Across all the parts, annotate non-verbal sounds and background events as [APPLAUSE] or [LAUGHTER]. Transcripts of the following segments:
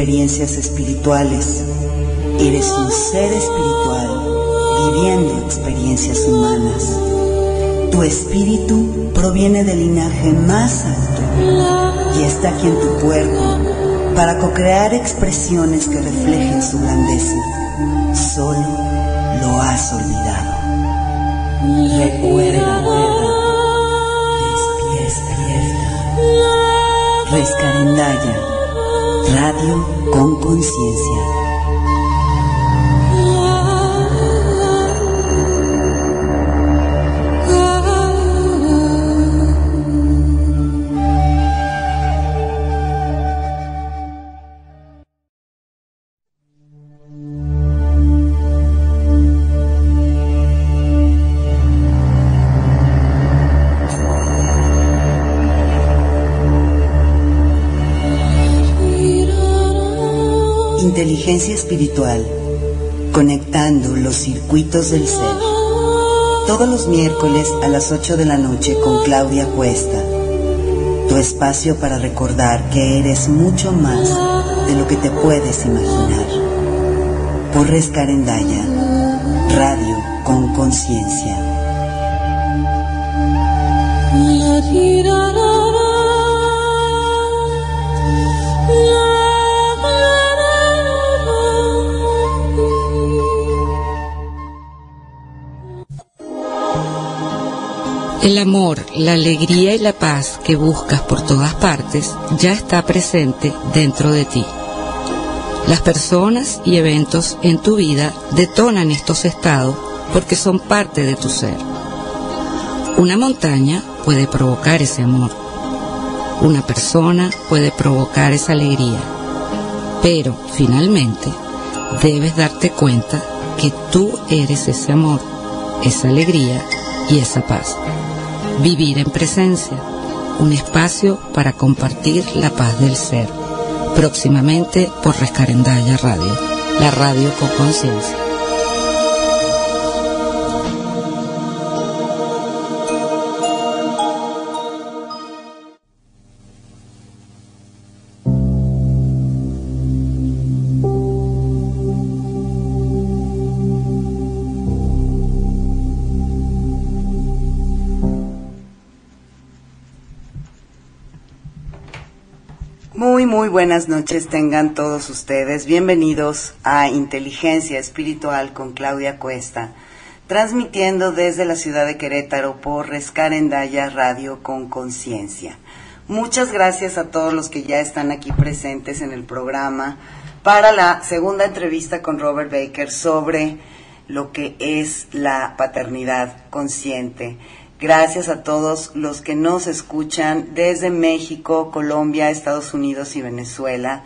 experiencias espirituales. Eres un ser espiritual viviendo experiencias humanas. Tu espíritu proviene del linaje más alto y está aquí en tu cuerpo para co-crear expresiones que reflejen su grandeza. Solo lo has olvidado. Recuerda, despierta, despierta. Rescarendaya, radio con conciencia. Espiritual, conectando los circuitos del ser. Todos los miércoles a las 8 de la noche con Claudia Cuesta. Tu espacio para recordar que eres mucho más de lo que te puedes imaginar. Por Rescarendaya, radio con conciencia. El amor, la alegría y la paz que buscas por todas partes ya está presente dentro de ti. Las personas y eventos en tu vida detonan estos estados porque son parte de tu ser. Una montaña puede provocar ese amor. Una persona puede provocar esa alegría. Pero, finalmente, debes darte cuenta que tú eres ese amor, esa alegría y esa paz. Vivir en presencia, un espacio para compartir la paz del ser. Próximamente por Rescarendaya Radio, la radio con conciencia. Buenas noches tengan todos ustedes. Bienvenidos a Inteligencia Espiritual con Claudia Cuesta, transmitiendo desde la ciudad de Querétaro por Rescarendaya Radio con Conciencia. Muchas gracias a todos los que ya están aquí presentes en el programa para la segunda entrevista con Robert Baker sobre lo que es la paternidad consciente. Gracias a todos los que nos escuchan desde México, Colombia, Estados Unidos y Venezuela.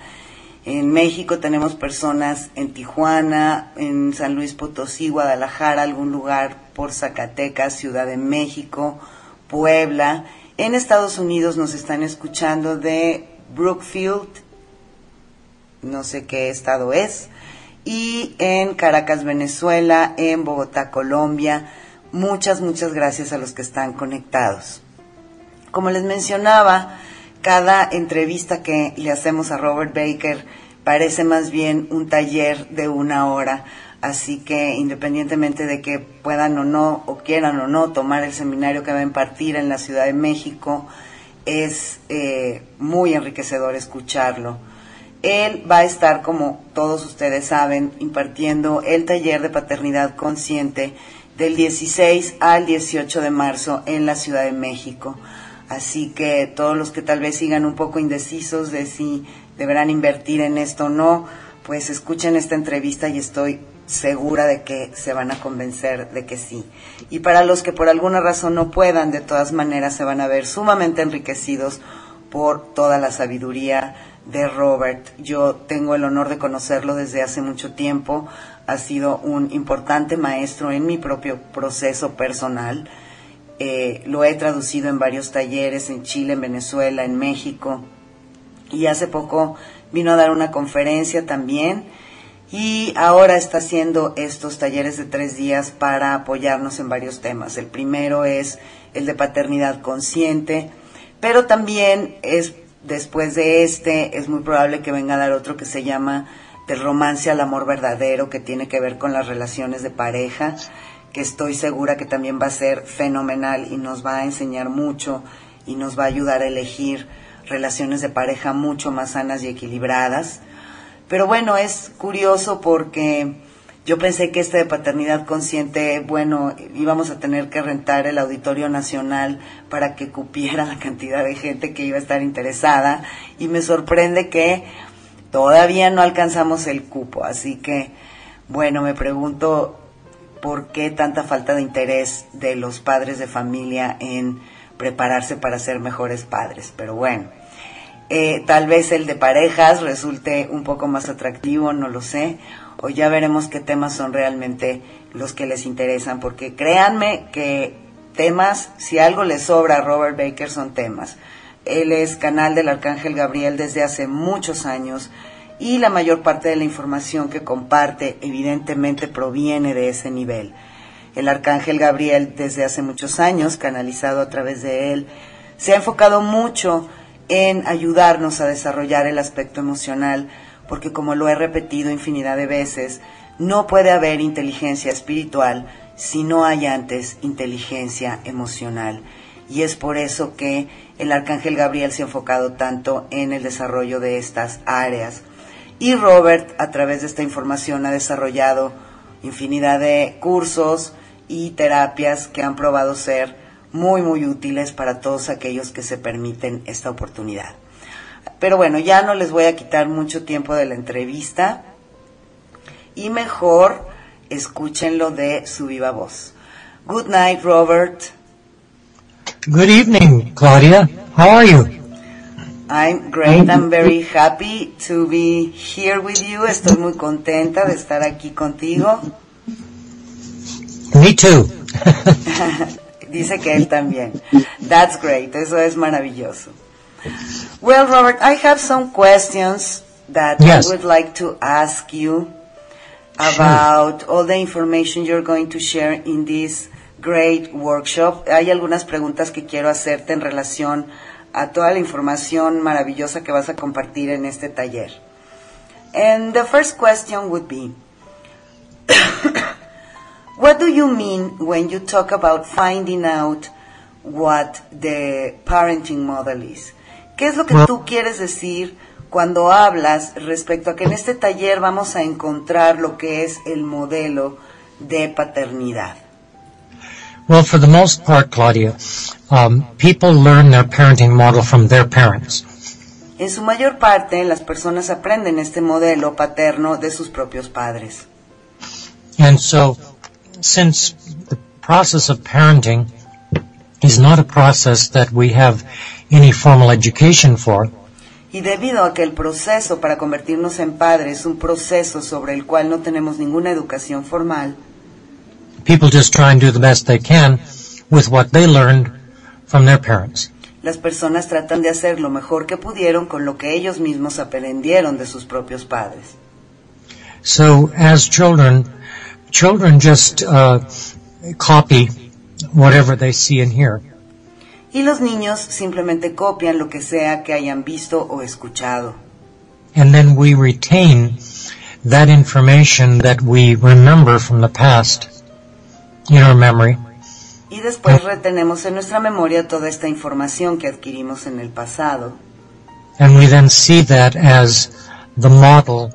En México tenemos personas en Tijuana, en San Luis Potosí, Guadalajara, algún lugar por Zacatecas, Ciudad de México, Puebla. En Estados Unidos nos están escuchando de Brookfield, no sé qué estado es, y en Caracas, Venezuela, en Bogotá, Colombia. Muchas, muchas gracias a los que están conectados. Como les mencionaba, cada entrevista que le hacemos a Robert Baker parece más bien un taller de una hora, así que independientemente de que puedan o no, o quieran o no tomar el seminario que va a impartir en la Ciudad de México, es eh, muy enriquecedor escucharlo. Él va a estar, como todos ustedes saben, impartiendo el taller de paternidad consciente del 16 al 18 de marzo en la Ciudad de México. Así que todos los que tal vez sigan un poco indecisos de si deberán invertir en esto o no, pues escuchen esta entrevista y estoy segura de que se van a convencer de que sí. Y para los que por alguna razón no puedan, de todas maneras se van a ver sumamente enriquecidos por toda la sabiduría de Robert. Yo tengo el honor de conocerlo desde hace mucho tiempo ha sido un importante maestro en mi propio proceso personal. Eh, lo he traducido en varios talleres en Chile, en Venezuela, en México. Y hace poco vino a dar una conferencia también. Y ahora está haciendo estos talleres de tres días para apoyarnos en varios temas. El primero es el de paternidad consciente, pero también es después de este es muy probable que venga a dar otro que se llama del romance al amor verdadero, que tiene que ver con las relaciones de pareja, que estoy segura que también va a ser fenomenal y nos va a enseñar mucho y nos va a ayudar a elegir relaciones de pareja mucho más sanas y equilibradas. Pero bueno, es curioso porque yo pensé que este de paternidad consciente, bueno, íbamos a tener que rentar el Auditorio Nacional para que cupiera la cantidad de gente que iba a estar interesada y me sorprende que todavía no alcanzamos el cupo, así que bueno, me pregunto por qué tanta falta de interés de los padres de familia en prepararse para ser mejores padres, pero bueno. Eh, tal vez el de parejas resulte un poco más atractivo, no lo sé, o ya veremos qué temas son realmente los que les interesan, porque créanme que temas, si algo le sobra a Robert Baker son temas. Él es canal del Arcángel Gabriel desde hace muchos años y la mayor parte de la información que comparte evidentemente proviene de ese nivel. El Arcángel Gabriel desde hace muchos años, canalizado a través de él, se ha enfocado mucho en ayudarnos a desarrollar el aspecto emocional, porque como lo he repetido infinidad de veces, no puede haber inteligencia espiritual si no hay antes inteligencia emocional. Y es por eso que el Arcángel Gabriel se ha enfocado tanto en el desarrollo de estas áreas. Y Robert, a través de esta información, ha desarrollado infinidad de cursos y terapias que han probado ser muy, muy útiles para todos aquellos que se permiten esta oportunidad. Pero bueno, ya no les voy a quitar mucho tiempo de la entrevista y mejor escúchenlo de su viva voz. Good night, Robert. Good evening, Claudia. How are you? I'm great. I'm very happy to be here with you. Estoy muy contenta de estar aquí contigo. Me too. [LAUGHS] Dice que él también. That's great. Eso es maravilloso. Well, Robert, I have some questions that Yes. I would like to ask you about all the information you're going to share in this great workshop. Hay algunas preguntas que quiero hacerte en relación a toda la información maravillosa que vas a compartir en este taller. And the first question would be, [COUGHS] what do you mean when you talk about finding out what the parenting model is? ¿Qué es lo que tú quieres decir cuando hablas respecto a que en este taller vamos a encontrar lo que es el modelo de paternidad? Well, for the most part, Claudia, um, people learn their parenting model from their parents. En su mayor parte, las personas aprenden este modelo paterno de sus propios padres. And so, since the process of parenting is not a process that we have any formal education for, Y debido a que el proceso para convertirnos en padres es un proceso sobre el cual no tenemos ninguna educación formal, people just try and do the best they can with what they learned from their parents. las personas tratan de hacer lo mejor que pudieron con lo que ellos mismos aprendieron de sus propios padres. So, as children, children just uh, copy whatever they see and hear. Y los niños simplemente copian lo que sea que hayan visto o escuchado. and then we retain that information that we remember from the past in our memory, Y después retenemos en nuestra memoria toda esta información que adquirimos en el pasado. and we then see that as the model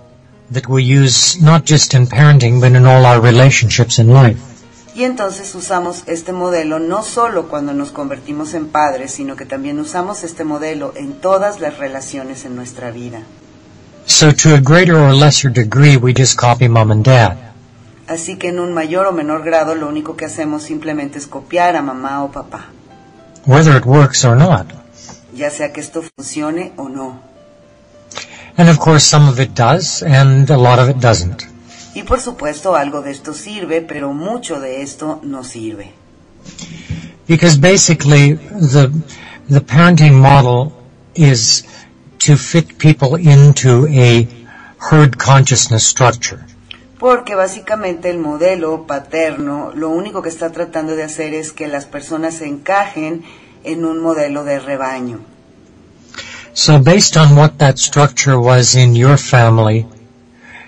that we use not just in parenting but in all our relationships in life. Y entonces usamos este modelo no solo cuando nos convertimos en padres, sino que también usamos este modelo en todas las relaciones en nuestra vida. So to a greater or lesser degree, we just copy mom and dad. Así que en un mayor o menor grado lo único que hacemos simplemente es copiar a mamá o papá, whether it works or not. ya sea que esto funcione o no. And of course, some of it does, and a lot of it doesn't. Y por supuesto algo de esto sirve, pero mucho de esto no sirve. Because basically, the the parenting model is to fit people into a herd consciousness structure. Porque básicamente el modelo paterno lo único que está tratando de hacer es que las personas se encajen en un modelo de rebaño. So based on what that structure was in your family,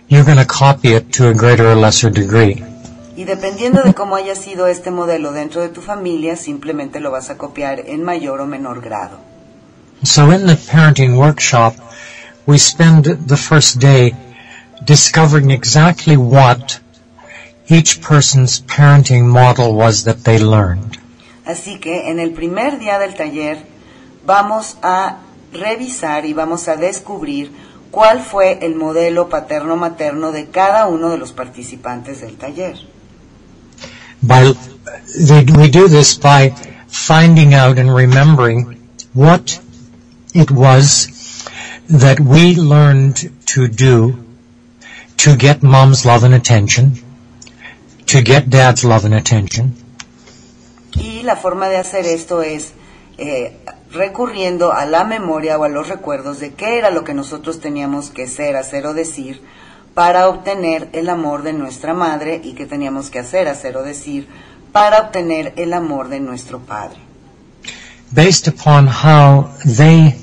you're going to copy it to a greater or lesser degree. Y dependiendo de cómo haya sido este modelo dentro de tu familia, simplemente lo vas a copiar en mayor o menor grado. So in the parenting workshop, we spend the first day discovering exactly what each person's parenting model was that they learned. Así que en el primer día del taller vamos a revisar y vamos a descubrir cuál fue el modelo paterno-materno de cada uno de los participantes del taller. By, we do this by finding out and remembering what it was that we learned to do to get mom's love and attention, to get dad's love and attention, Y la forma de hacer esto es eh, recurriendo a la memoria o a los recuerdos de qué era lo que nosotros teníamos que ser, hacer o decir para obtener el amor de nuestra madre y qué teníamos que hacer, hacer o decir para obtener el amor de nuestro padre. based upon how they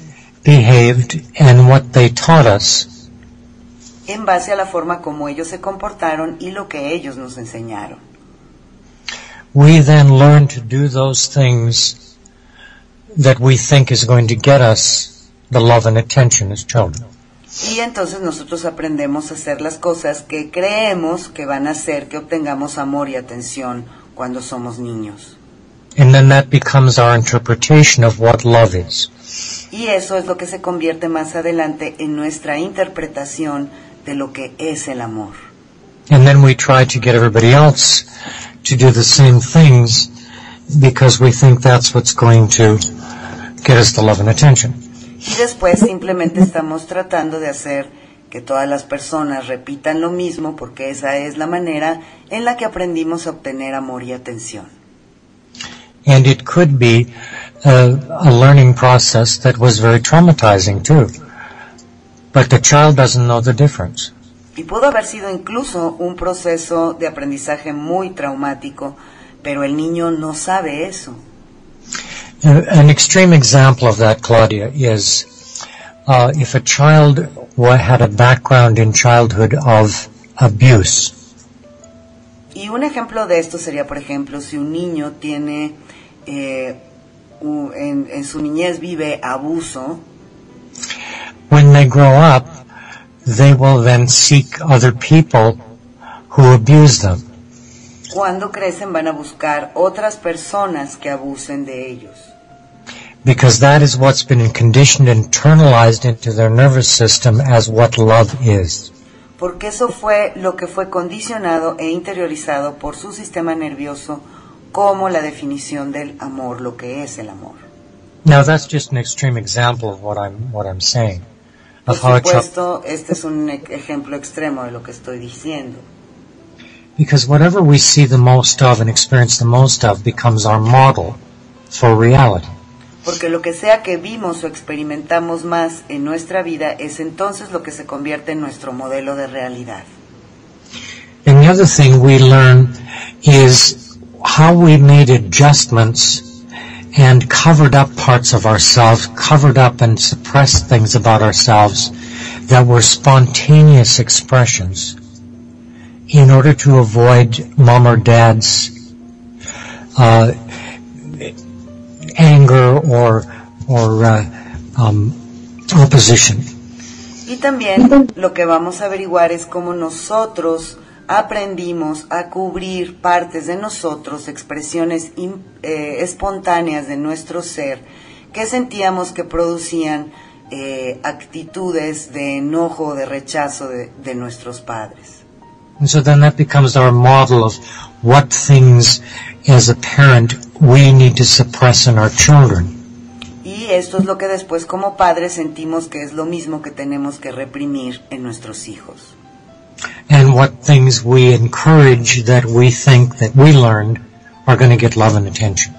behaved and what they taught us. En base a la forma como ellos se comportaron y lo que ellos nos enseñaron. We then learn to do those things that we think is going to get us the love and attention as children. Y entonces nosotros aprendemos a hacer las cosas que creemos que van a hacer que obtengamos amor y atención cuando somos niños. And then that becomes our interpretation of what love is. Y eso es lo que se convierte más adelante en nuestra interpretación de lo que es el amor. And then we try to get everybody else to do the same things because we think that's what's going to get us the love and attention. Y después simplemente estamos tratando de hacer que todas las personas repitan lo mismo porque esa es la manera en la que aprendimos a obtener amor y atención. And it could be a, a learning process that was very traumatizing too. But the child doesn't know the difference. Y pudo haber sido incluso un proceso de aprendizaje muy traumático, pero el niño no sabe eso. An extreme example of that, Claudia, is uh, if a child had a background in childhood of abuse, Y un ejemplo de esto sería, por ejemplo, si un niño tiene, eh, en, en su niñez vive abuso, when they grow up, they will then seek other people who abuse them. cuando crecen van a buscar otras personas que abusen de ellos. Because that is what's been conditioned, and internalized into their nervous system as what love is. Porque eso fue lo que fue condicionado e interiorizado por su sistema nervioso como la definición del amor, lo que es el amor. Now that's just an extreme example of what I'm, what I'm saying. Por Of how a child, supuesto, este es un ejemplo extremo de lo que estoy diciendo. because whatever we see the most of and experience the most of becomes our model for reality. Porque lo que sea que vimos o experimentamos más en nuestra vida es entonces lo que se convierte en nuestro modelo de realidad. And the other thing we learn is how we made adjustments and covered up parts of ourselves, covered up and suppressed things about ourselves that were spontaneous expressions in order to avoid mom or dad's uh, anger or or uh, um, opposition. Y también lo que vamos a averiguar es cómo nosotros aprendimos a cubrir partes de nosotros, expresiones eh, espontáneas de nuestro ser, que sentíamos que producían eh, actitudes de enojo o de rechazo de, de nuestros padres. And so then that becomes our model of what things as a parent we need to suppress in our children. Y esto es lo que después como padres sentimos que es lo mismo que tenemos que reprimir en nuestros hijos. And what things we encourage that we think that we learned are going to get love and attention.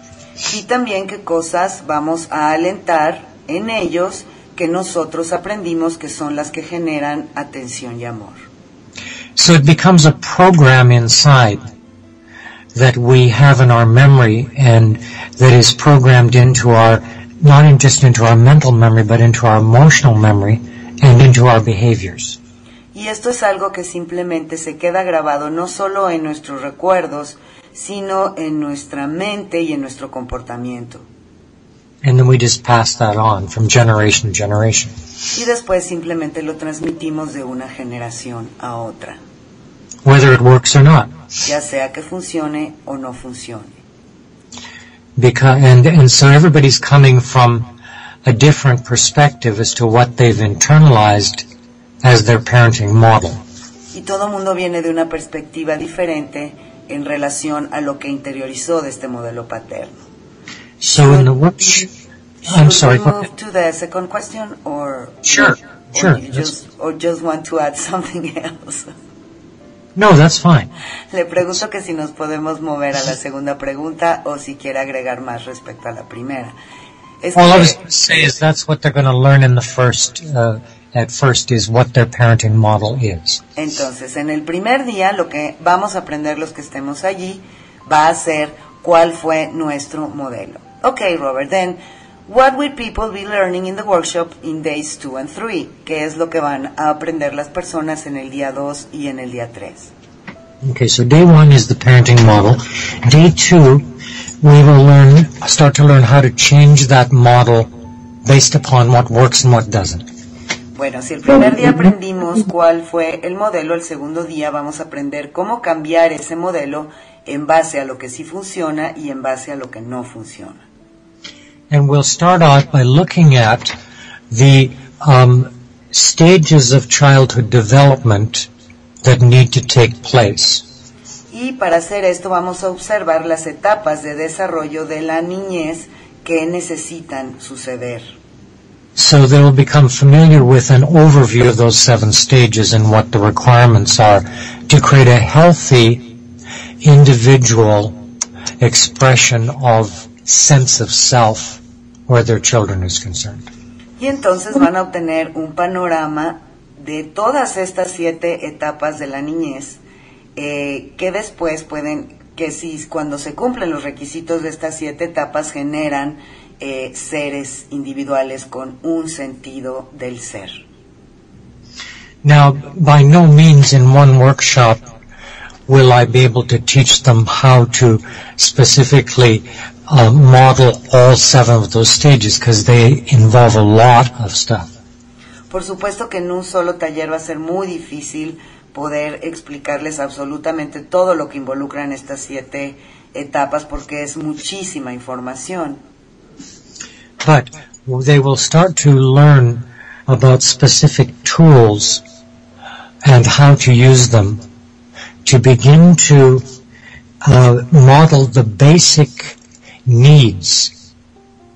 Y también qué cosas vamos a alentar en ellos que nosotros aprendimos que son las que generan atención y amor. So it becomes a program inside that we have in our memory and that is programmed into our not in just into our mental memory, but into our emotional memory and into our behaviors. Y esto es algo que simplemente se queda grabado no solo en nuestros recuerdos, sino en nuestra mente y en nuestro comportamiento. And then we just pass that on from generation to generation. Y después simplemente lo transmitimos de una generación a otra, Whether it works or not. ya sea que funcione o no funcione. Because, and, and so everybody's coming from a different perspective as to what they've internalized as their parenting model. Y todo mundo viene de una perspectiva diferente en relación a lo que interiorizó de este modelo paterno. So in the workshop, I'm Should sorry, we move to the second question or Sure, or sure, just or just want to add [LAUGHS] something else? No, that's fine. Le pregunto que si nos podemos mover a la [LAUGHS] segunda pregunta o si quiere agregar más respecto a la primera. Es All I que- was going to say is that's what they're going to learn in the first, uh, at first is what their parenting model is. Entonces, en el primer día lo que vamos a aprender los que estemos allí va a ser cuál fue nuestro modelo. Okay, Robert, then what will people be learning in the workshop in days 2 and 3? ¿Qué es lo que van a aprender las personas en el día 2 y en el día 3? Okay, so day one is the parenting model. Day two, we will learn, start to learn how to change that model based upon what works and what doesn't. Bueno, si el primer día aprendimos cuál fue el modelo, el segundo día vamos a aprender cómo cambiar ese modelo en base a lo que sí funciona y en base a lo que no funciona. And we'll start out by looking at the um, stages of childhood development that need to take place. Y para hacer esto vamos a observar las etapas de desarrollo de la niñez que necesitan suceder. So they will become familiar with an overview of those seven stages and what the requirements are to create a healthy individual expression of sense of self where their children is concerned. Y entonces van a obtener un panorama de todas estas siete etapas de la niñez eh, que después pueden, que si cuando se cumplen los requisitos de estas siete etapas generan eh, seres individuales con un sentido del ser. Now, by no means in one workshop will I be able to teach them how to specifically uh, model all seven of those stages because they involve a lot of stuff. Por supuesto que en un solo taller va a ser muy difícil poder explicarles absolutamente todo lo que involucran estas siete etapas porque es muchísima información. But they will start to learn about specific tools and how to use them to begin to uh, model the basic needs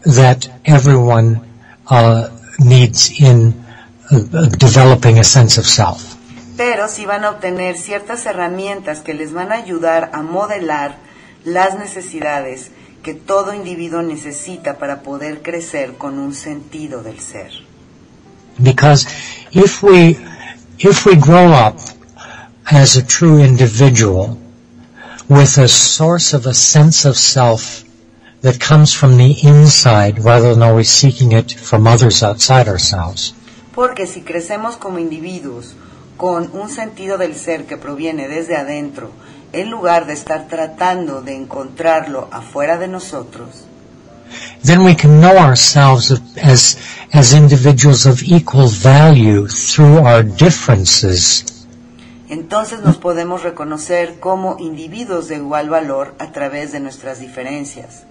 that everyone uh, needs in uh, developing a sense of self. Pero sí van a obtener ciertas herramientas que les van a ayudar a modelar las necesidades que todo individuo necesita para poder crecer con un sentido del ser. Because if we, if we grow up as a true individual with a source of a sense of self that comes from the inside rather than always seeking it from others outside ourselves, Porque si crecemos como individuos con un sentido del ser que proviene desde adentro, en lugar de estar tratando de encontrarlo afuera de nosotros, then we can know ourselves as, as individuals of equal value through our differences entonces nos podemos reconocer como individuos de igual valor a través de nuestras diferencias.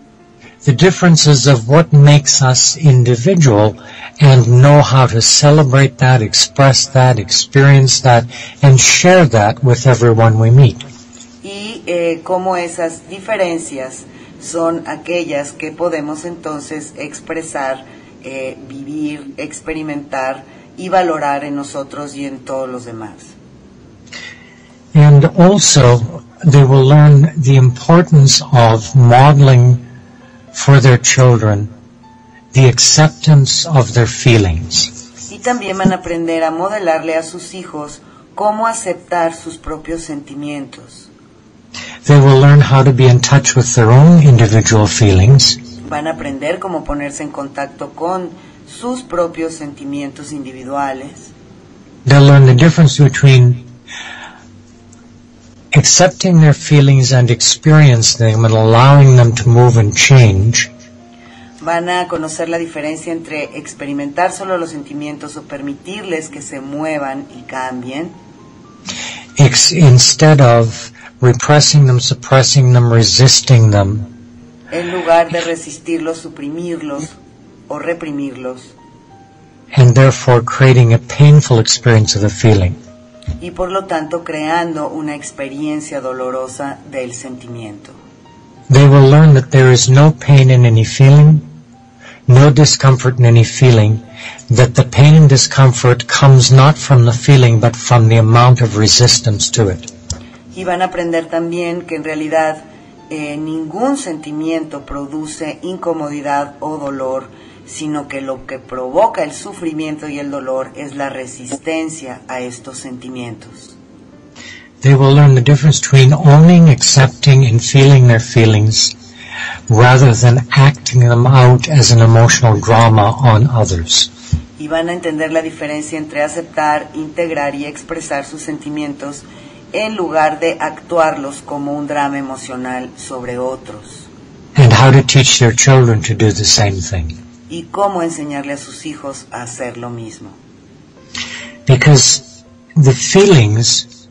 the differences of what makes us individual and know how to celebrate that, express that, experience that, and share that with everyone we meet. Y eh, cómo esas diferencias son aquellas que podemos entonces expresar, eh, vivir, experimentar y valorar en nosotros y en todos los demás. And also, they will learn the importance of modeling for their children the acceptance of their feelings. Y también van a aprender a modelarle a sus hijos cómo aceptar sus propios sentimientos. They will learn how to be in touch with their own individual feelings. Van a aprender cómo ponerse en contacto con sus propios sentimientos individuales. They'll learn the difference between accepting their feelings and experiencing them and allowing them to move and change. Van a conocer la diferencia entre experimentar solo los sentimientos o permitirles que se muevan y cambien, instead of repressing them, suppressing them, resisting them, en lugar de resistirlos, suprimirlos o reprimirlos, and therefore creating a painful experience of the feeling. y por lo tanto creando una experiencia dolorosa del sentimiento. They will learn that there is no pain in any feeling, no discomfort in any feeling, that the pain and discomfort comes not from the feeling but from the amount of resistance to it. Y van a aprender también que en realidad eh, ningún sentimiento produce incomodidad o dolor, sino que lo que provoca el sufrimiento y el dolor es la resistencia a estos sentimientos. They will learn the difference between owning, accepting, and feeling their feelings rather than acting them out as an emotional drama on others. Y van a entender la diferencia entre aceptar, integrar y expresar sus sentimientos en lugar de actuarlos como un drama emocional sobre otros. And how to teach their children to do the same thing. Y cómo enseñarle a sus hijos a hacer lo mismo. Because the feelings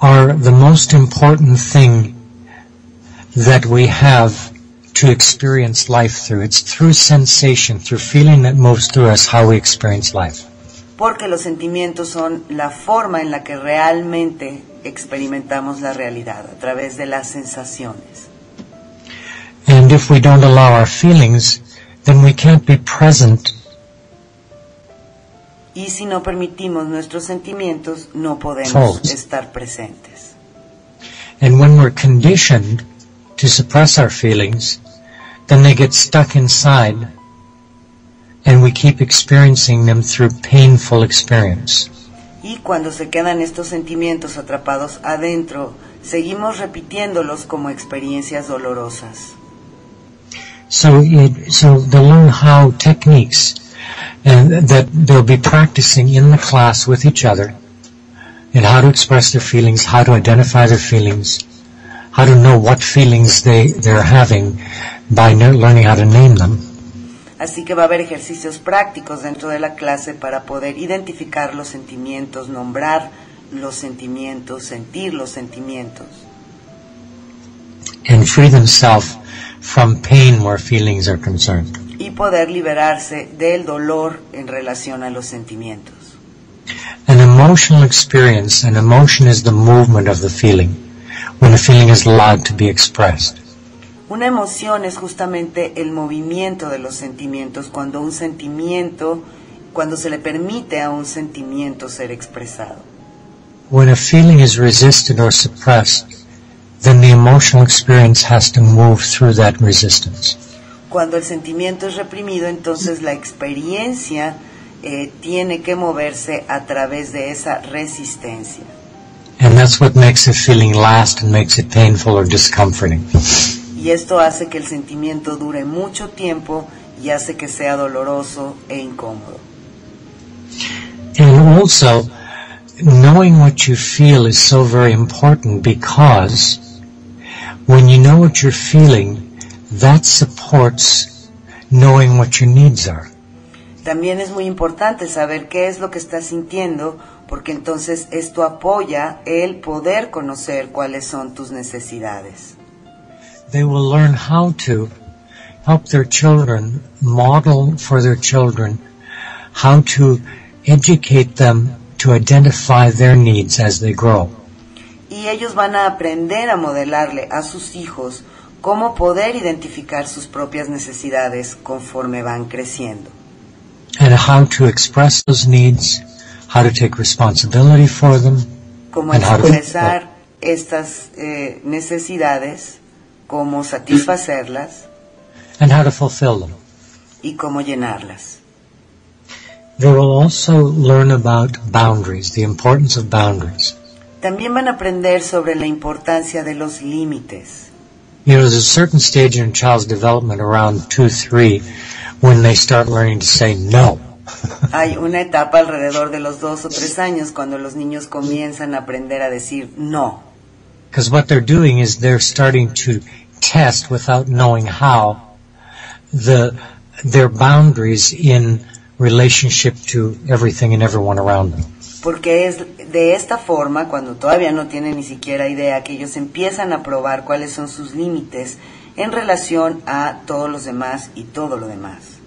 are the most important thing that we have to experience life through. It's through sensation, through feeling that moves through us, how we experience life. Porque los sentimientos son la forma en la que realmente experimentamos la realidad, a través de las sensaciones. And if we don't allow our feelings, then we can't be present Y si no permitimos nuestros sentimientos, no podemos False. estar presentes. And when we're conditioned to suppress our feelings, then they get stuck inside and we keep experiencing them through painful experience. Y cuando se quedan estos sentimientos atrapados adentro, seguimos repitiéndolos como experiencias dolorosas. So, it, so they'll learn how techniques and that they'll be practicing in the class with each other and how to express their feelings, how to identify their feelings, how to know what feelings they, they're having by learning how to name them. Así que va a haber ejercicios prácticos dentro de la clase para poder identificar los sentimientos, nombrar los sentimientos, sentir los sentimientos and free themselves from pain where feelings are concerned. y poder liberarse del dolor en relación a los sentimientos. An emotional experience, an emotion is the movement of the feeling when the feeling is allowed to be expressed. Una emoción es justamente el movimiento de los sentimientos cuando un sentimiento, cuando se le permite a un sentimiento ser expresado. When a feeling is resisted or suppressed, then the emotional experience has to move through that resistance. Cuando el sentimiento es reprimido, entonces la experiencia eh, tiene que moverse a través de esa resistencia. And that's what makes a feeling last and makes it painful or discomforting. Y esto hace que el sentimiento dure mucho tiempo y hace que sea doloroso e incómodo. And also, knowing what you feel is so very important because when you know what you're feeling, that supports knowing what your needs are. También es muy importante saber qué es lo que estás sintiendo, porque entonces esto apoya el poder conocer cuáles son tus necesidades. They will learn how to help their children, model for their children, how to educate them to identify their needs as they grow. Y ellos van a aprender a modelarle a sus hijos cómo poder identificar sus propias necesidades conforme van creciendo. and how to express those needs, how to take responsibility for them, Cómo And how to- expresar estas eh, necesidades, cómo satisfacerlas [CLEARS THROAT] and how to fulfill them. y cómo llenarlas. They will also learn about boundaries, the importance of boundaries. También van a aprender sobre la importancia de los límites. You know, there's a certain stage in a child's development around two, three, when they start learning to say no. [LAUGHS] Hay una etapa alrededor de los dos o tres años cuando los niños comienzan a aprender a decir no. Because what they're doing is they're starting to test without knowing how the their boundaries in relationship to everything and everyone around them. Porque es de esta forma, cuando todavía no tienen ni siquiera idea, que ellos empiezan a probar cuáles son sus límites en relación a todos los demás y todo lo demás.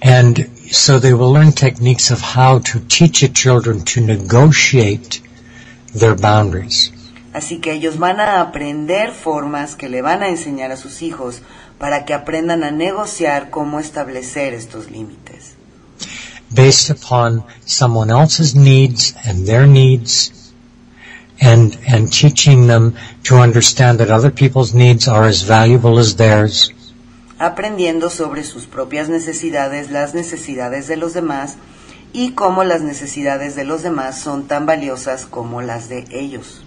And so they will learn techniques of how to teach the children to negotiate their boundaries. Así que ellos van a aprender formas que le van a enseñar a sus hijos para que aprendan a negociar cómo establecer estos límites. based upon someone else's needs and their needs and and teaching them to understand that other people's needs are as valuable as theirs aprendiendo sobre sus propias necesidades, las necesidades de los demás y cómo las necesidades de los demás son tan valiosas como las de ellos.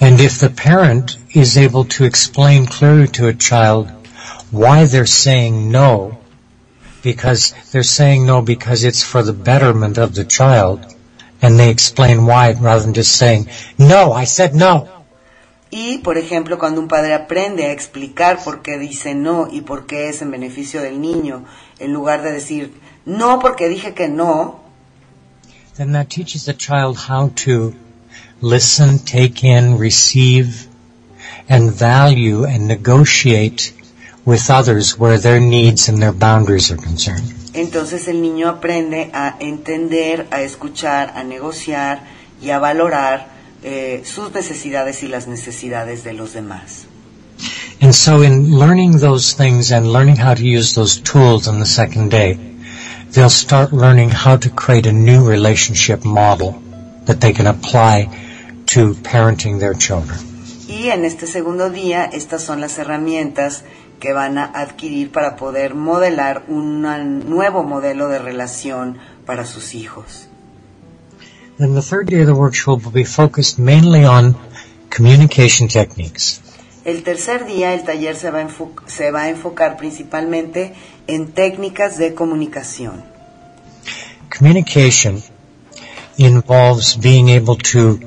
And if the parent is able to explain clearly to a child why they're saying no because they're saying no because it's for the betterment of the child and they explain why rather than just saying no I said no. Y, por ejemplo, cuando un padre aprende a explicar por qué dice no y por qué es en beneficio del niño, en lugar de decir no porque dije que no, then that teaches the child how to listen, take in, receive, and value and negotiate with others where their needs and their boundaries are concerned. entonces el niño aprende a entender, a escuchar, a negociar y a valorar eh, sus necesidades y las necesidades de los demás. And so in learning those things and learning how to use those tools on the second day, they'll start learning how to create a new relationship model that they can apply to parenting their children. Y en este segundo día, estas son las herramientas que van a adquirir para poder modelar un nuevo modelo de relación para sus hijos. Then the third day of the workshop will be focused mainly on communication techniques. El tercer día el taller se va, se va a enfocar principalmente en técnicas de comunicación. Communication involves being able to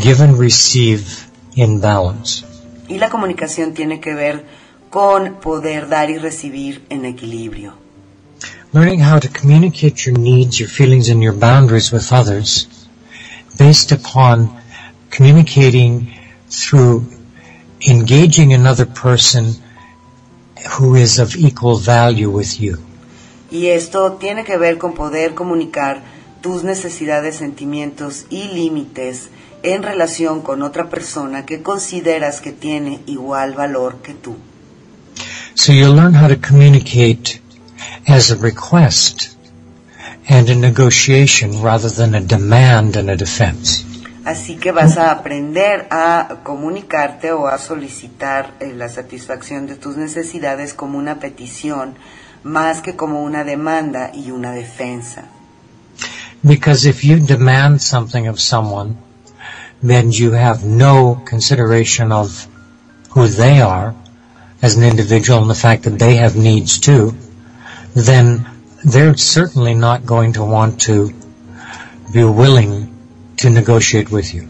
give and receive in balance. Y la comunicación tiene que ver con poder dar y recibir en equilibrio. Learning how to communicate your needs, your feelings, and your boundaries with others based upon communicating through engaging another person who is of equal value with you. Y esto tiene que ver con poder comunicar tus necesidades, sentimientos y límites en relación con otra persona que consideras que tiene igual valor que tú. So you'll learn how to communicate as a request and a negotiation rather than a demand and a defense. Así que vas a aprender a comunicarte o a solicitar eh, la satisfacción de tus necesidades como una petición más que como una demanda y una defensa. Because if you demand something of someone, then you have no consideration of who they are as an individual and the fact that they have needs too, then they're certainly not going to want to be willing to negotiate with you.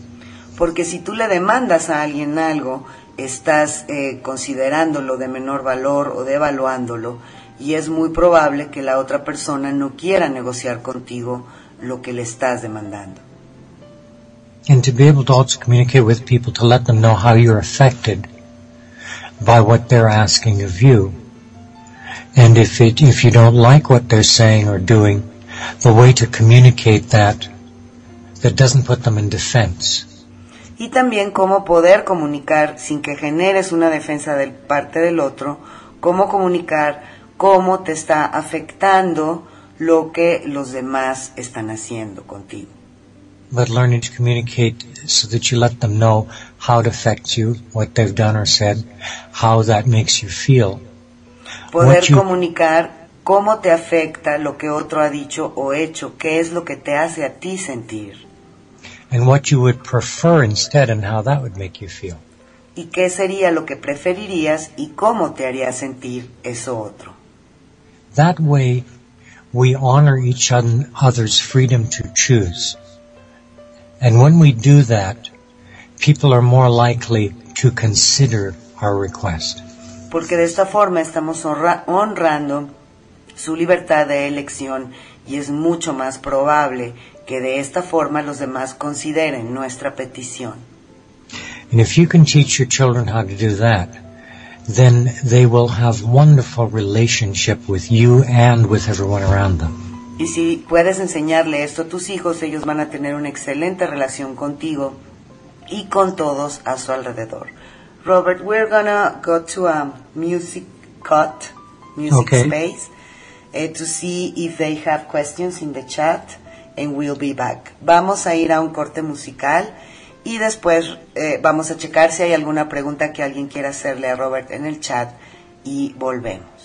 Porque si tú le demandas a alguien algo, estás eh, considerándolo de menor valor o devaluándolo y es muy probable que la otra persona no quiera negociar contigo lo que le estás demandando. And to be able to also communicate with people to let them know how you're affected by what they're asking of you. And if it, if you don't like what they're saying or doing, the way to communicate that that doesn't put them in defense. Y también cómo poder comunicar sin que generes una defensa de parte del otro, cómo comunicar cómo te está afectando lo que los demás están haciendo contigo. But learning to communicate so that you let them know how it affects you, what they've done or said, how that makes you feel. Poder What you- comunicar cómo te afecta lo que otro ha dicho o hecho, qué es lo que te hace a ti sentir and what you would prefer instead and how that would make you feel. y qué sería lo que preferirías y cómo te haría sentir eso otro. That way, we honor each other's freedom to choose. And when we do that, people are more likely to consider our request. Porque de esta forma estamos honra honrando su libertad de elección y es mucho más probable que de esta forma los demás consideren nuestra petición. And if you can teach your children how to do that, then they will have wonderful relationship with you and with everyone around them. Y si puedes enseñarle esto a tus hijos, ellos van a tener una excelente relación contigo y con todos a su alrededor. Robert, we're gonna go to a music cut, music Okay. space, eh, to see if they have questions in the chat, and we'll be back. Vamos a ir a un corte musical y después eh, vamos a checar si hay alguna pregunta que alguien quiera hacerle a Robert en el chat y volvemos.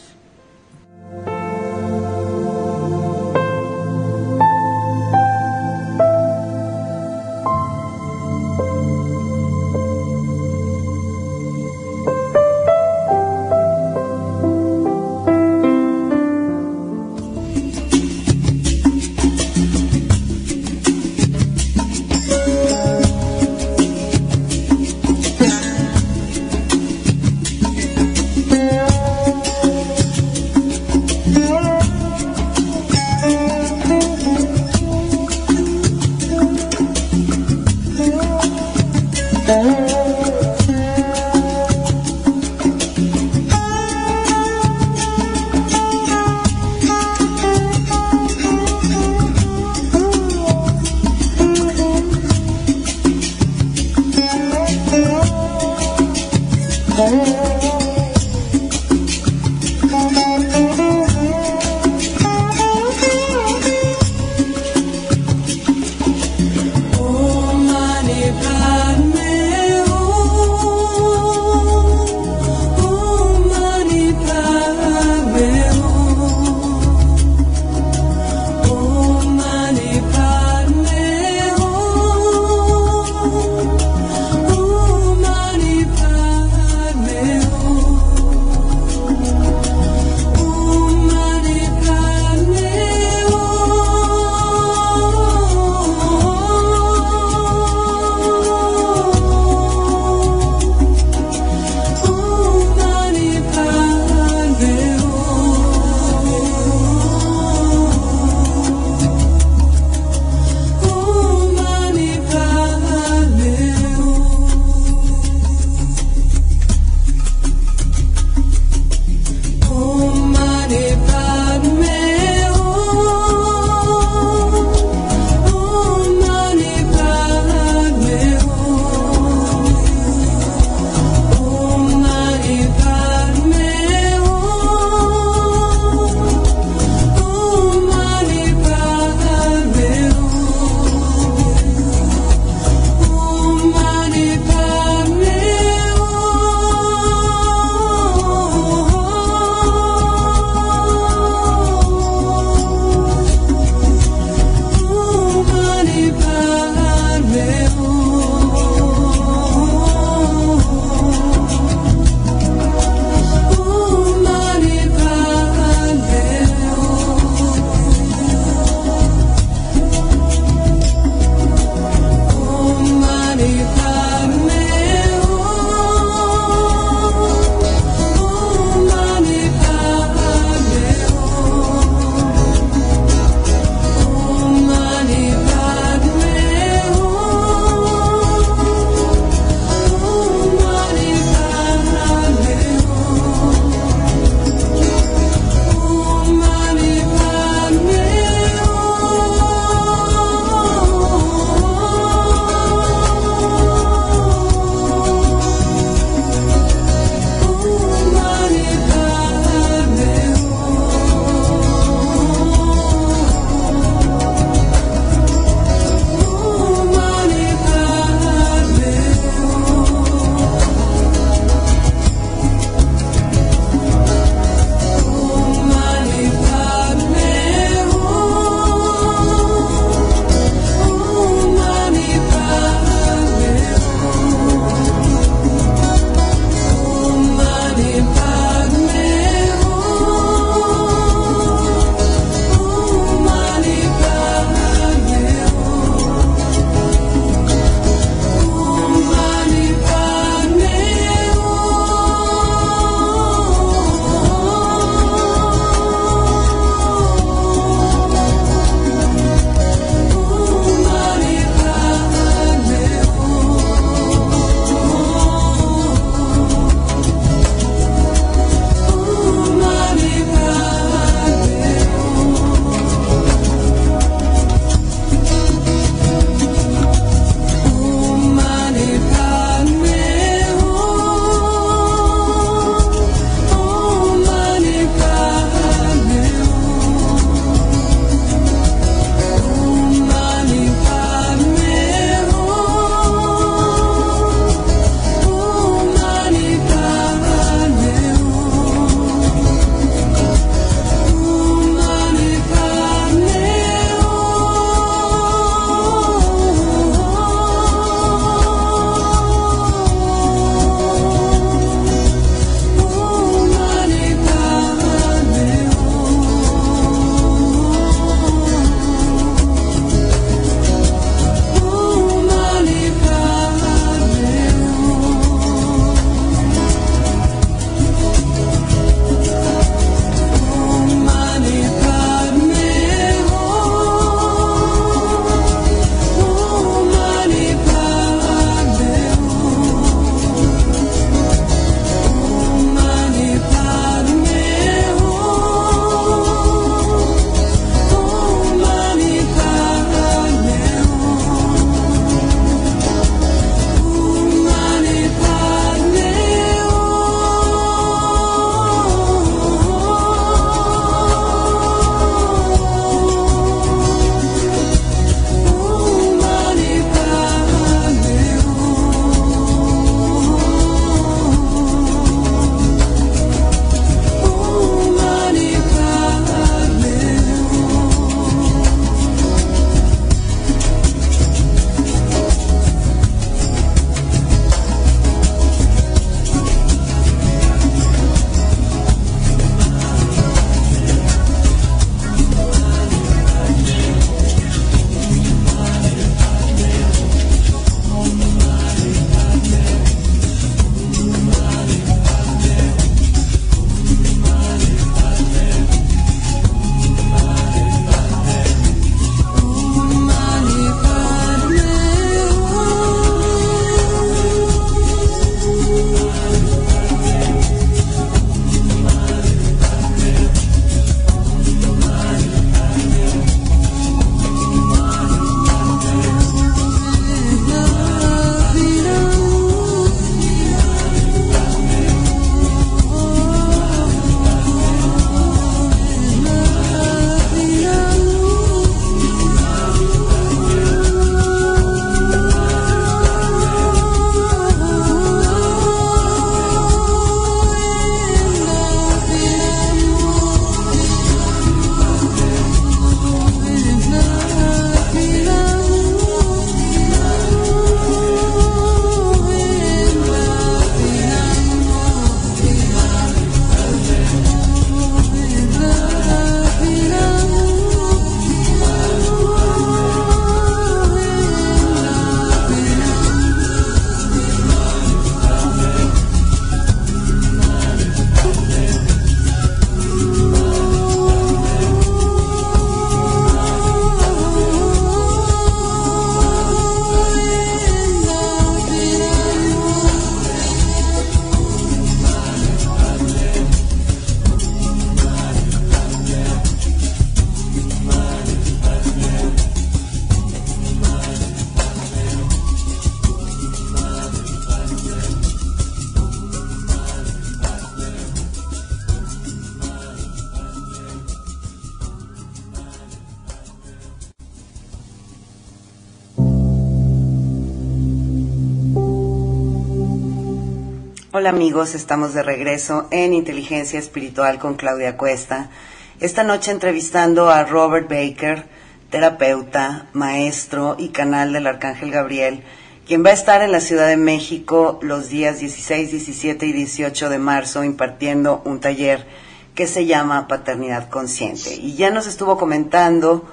Hola amigos, estamos de regreso en Inteligencia Espiritual con Claudia Cuesta. Esta noche entrevistando a Robert Baker, terapeuta, maestro y canal del Arcángel Gabriel, quien va a estar en la Ciudad de México los días 16, 17 y 18 de marzo impartiendo un taller que se llama Paternidad Consciente. Y ya nos estuvo comentando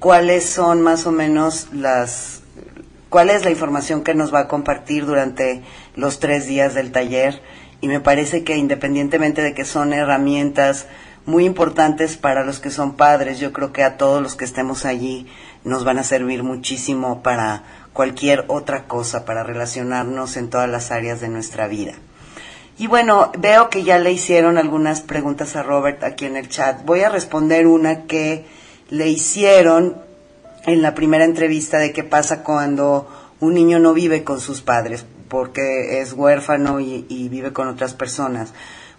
cuáles son más o menos las cuál es la información que nos va a compartir durante los tres días del taller y me parece que independientemente de que son herramientas muy importantes para los que son padres, yo creo que a todos los que estemos allí nos van a servir muchísimo para cualquier otra cosa, para relacionarnos en todas las áreas de nuestra vida. Y bueno, veo que ya le hicieron algunas preguntas a Robert aquí en el chat. Voy a responder una que le hicieron en la primera entrevista de qué pasa cuando un niño no vive con sus padres porque es huérfano y, vive con otras personas.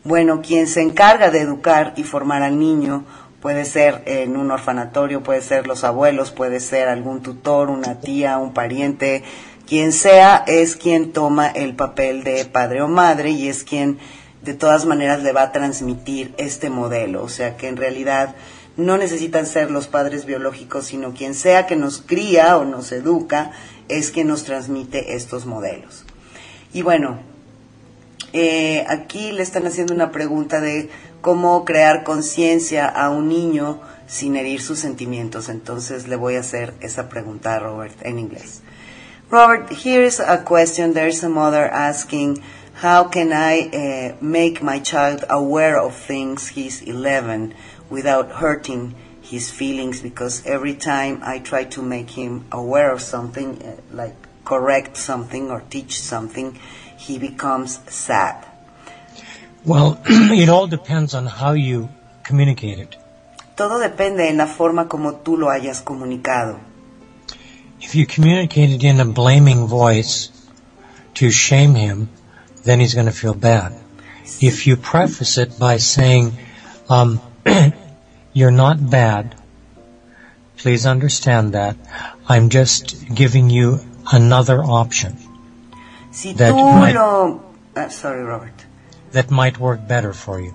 Bueno, quien se encarga de educar y formar al niño puede ser en un orfanatorio, puede ser los abuelos, puede ser algún tutor, una tía, un pariente, quien sea es quien toma el papel de padre o madre y es quien de todas maneras le va a transmitir este modelo. O sea que en realidad no necesitan ser los padres biológicos, sino quien sea que nos cría o nos educa es quien nos transmite estos modelos. Y bueno, eh, aquí le están haciendo una pregunta de cómo crear conciencia a un niño sin herir sus sentimientos. Entonces le voy a hacer esa pregunta a Robert en inglés. Robert, here is a question. There's a mother asking, how can I uh, make my child aware of things? He's 11. without hurting his feelings because every time I try to make him aware of something, uh, like correct something or teach something, he becomes sad. Well, [CLEARS THROAT] it all depends on how you communicate it. Todo depende en la forma como tú lo hayas comunicado. If you communicate it in a blaming voice to shame him, then he's going to feel bad. If you preface it by saying, um, [CLEARS THROAT] You're not bad. Please understand that. I'm just giving you another option. Si that tú might, lo... Uh, sorry, Robert. That might work better for you.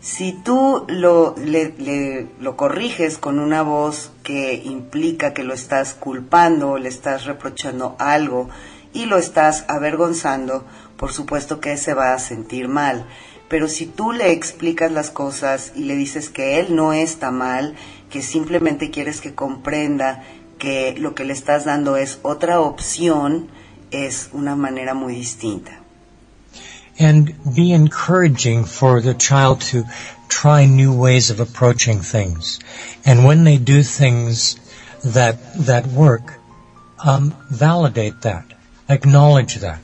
Si tú lo, le, le, lo corriges con una voz que implica que lo estás culpando, le estás reprochando algo y lo estás avergonzando, por supuesto que se va a sentir mal. Pero si tú le explicas las cosas y le dices que él no está mal, que simplemente quieres que comprenda que lo que le estás dando es otra opción, es una manera muy distinta. And be encouraging for the child to try new ways of approaching things. And when they do things that, that work, um, validate that. Acknowledge that.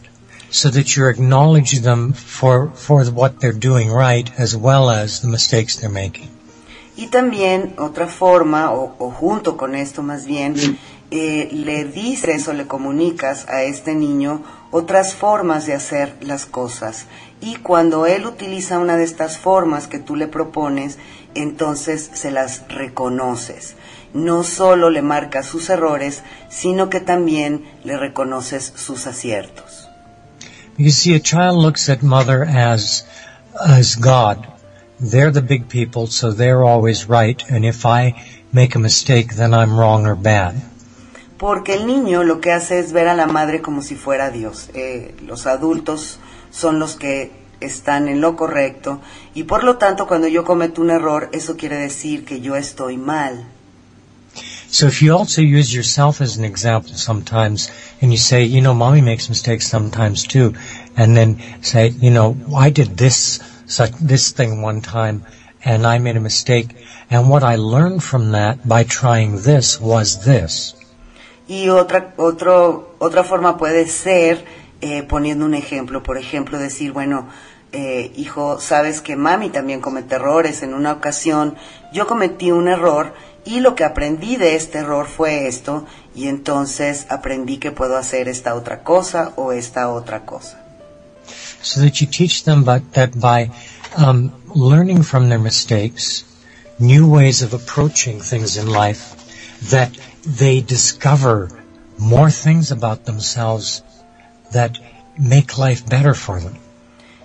so that you're acknowledging them for, for what they're doing right as well as the mistakes they're making. Y también otra forma, o, o junto con esto más bien, eh, le dices o le comunicas a este niño otras formas de hacer las cosas. Y cuando él utiliza una de estas formas que tú le propones, entonces se las reconoces. No solo le marcas sus errores, sino que también le reconoces sus aciertos. You see, a child looks at mother as, as God. They're the big people, so they're always right. And if I make a mistake, then I'm wrong or bad. Porque el niño lo que hace es ver a la madre como si fuera Dios. Eh, los adultos son los que están en lo correcto y por lo tanto cuando yo cometo un error eso quiere decir que yo estoy mal. So if you also use yourself as an example sometimes, and you say, you know, mommy makes mistakes sometimes too, and then say, you know, I did this, such, this thing one time, and I made a mistake, and what I learned from that by trying this was this. Y otra, otro, otra forma puede ser, eh, poniendo un ejemplo, por ejemplo, decir, bueno, eh, hijo, sabes que mami también comete errores. En una ocasión yo cometí un error y lo que aprendí de este error fue esto y entonces aprendí que puedo hacer esta otra cosa o esta otra cosa. So that you teach them but that by um, learning from their mistakes, new ways of approaching things in life, that they discover more things about themselves that make life better for them.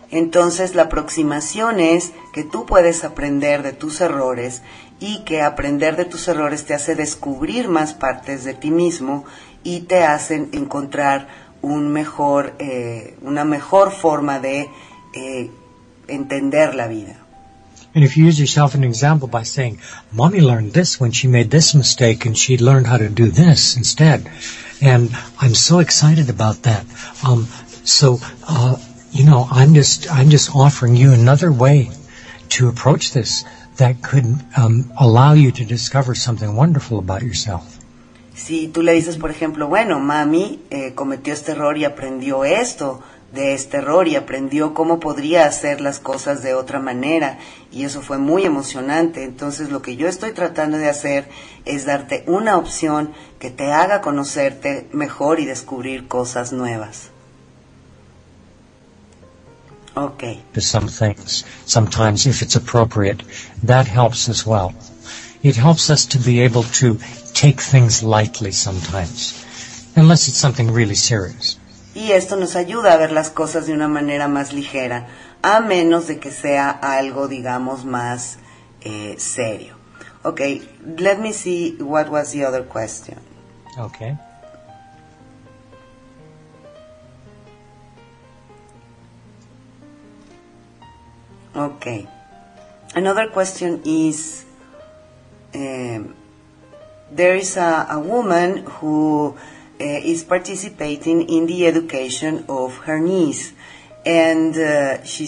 Entonces la aproximación es que tú puedes aprender de tus errores y que aprender de tus errores te hace descubrir más partes de ti mismo y te hacen encontrar un mejor, eh, una mejor forma de eh, entender la vida. And if you use yourself an example by saying, Mommy learned this when she made this mistake and she learned how to do this instead. And I'm so excited about that. Um, so, uh, you know, I'm just, I'm just offering you another way to approach this that could um, allow you to discover something wonderful about yourself. Si tú le dices, por ejemplo, bueno, mami eh, cometió este error y aprendió esto de este error y aprendió cómo podría hacer las cosas de otra manera y eso fue muy emocionante. Entonces lo que yo estoy tratando de hacer es darte una opción que te haga conocerte mejor y descubrir cosas nuevas. Okay. Some things, sometimes if it's appropriate, that helps as well. It helps us to be able to take things lightly sometimes, unless it's something really serious. Y esto nos ayuda a ver las cosas de una manera más ligera, a menos de que sea algo, digamos, más eh, serio. Okay, let me see what was the other question. Okay. Okay. Another question is um, there is a, a woman who uh, is participating in the education of her niece, and uh, she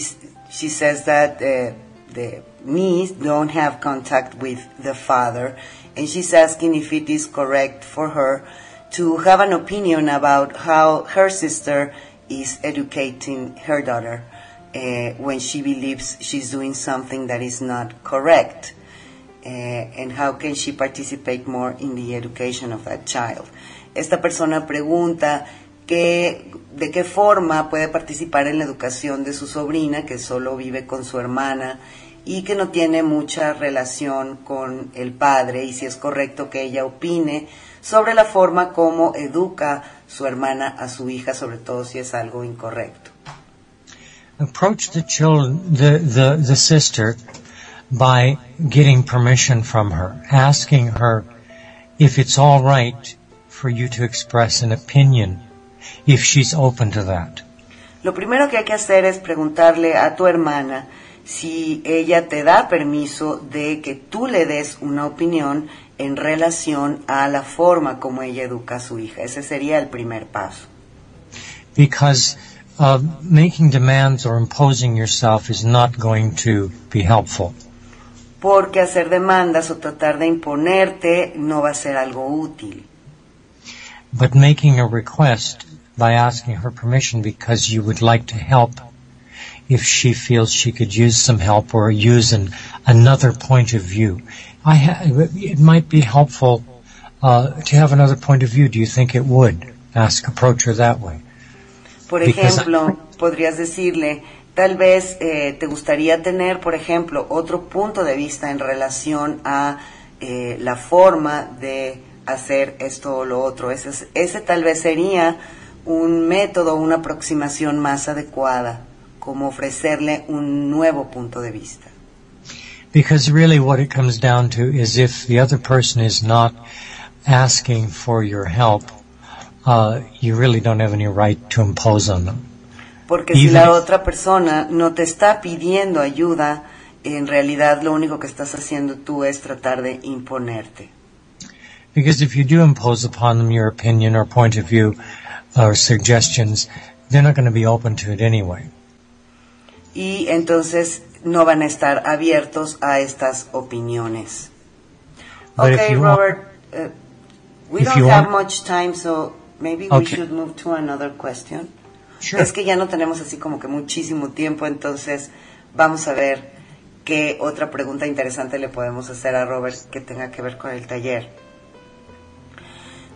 she says that uh, the niece don't have contact with the father, and she's asking if it is correct for her to have an opinion about how her sister is educating her daughter uh, when she believes she's doing something that is not correct. Uh, and how can she participate more in the education of that child. Esta persona pregunta que, de qué forma puede participar en la educación de su sobrina, que solo vive con su hermana y que no tiene mucha relación con el padre, y si es correcto que ella opine sobre la forma como educa su hermana a su hija, sobre todo si es algo incorrecto. approach the children, the, the, the sister by getting permission from her, asking her if it's all right for you to express an opinion, if she's open to that. Lo primero que hay que hacer es preguntarle a tu hermana si ella te da permiso de que tú le des una opinión en relación a la forma como ella educa a su hija. Ese sería el primer paso. Because uh, making demands or imposing yourself is not going to be helpful. Porque hacer demandas o tratar de imponerte no va a ser algo útil. But making a request by asking her permission because you would like to help if she feels she could use some help or use an, another point of view. I ha- it might be helpful uh, to have another point of view. Do you think it would? Ask, approach her that way. Por ejemplo, podrías decirle, tal vez eh, te gustaría tener, por ejemplo, otro punto de vista en relación a eh, la forma de hacer esto o lo otro. Ese, es- ese tal vez sería un método, una aproximación más adecuada, como ofrecerle un nuevo punto de vista. Because really what it comes down to is if the other person is not asking for your help, uh, you really don't have any right to impose on them. Porque si Even la otra persona no te está pidiendo ayuda, en realidad lo único que estás haciendo tú es tratar de imponerte. Because if you do impose upon them your opinion or point of view or suggestions, they're not going to be open to it anyway. y entonces no van a estar abiertos a estas opiniones. But okay, want- Robert, uh, we don't have want- much time, so maybe we should move to another question. Es que ya no tenemos así como que muchísimo tiempo, entonces vamos a ver qué otra pregunta interesante le podemos hacer a Robert que tenga que ver con el taller.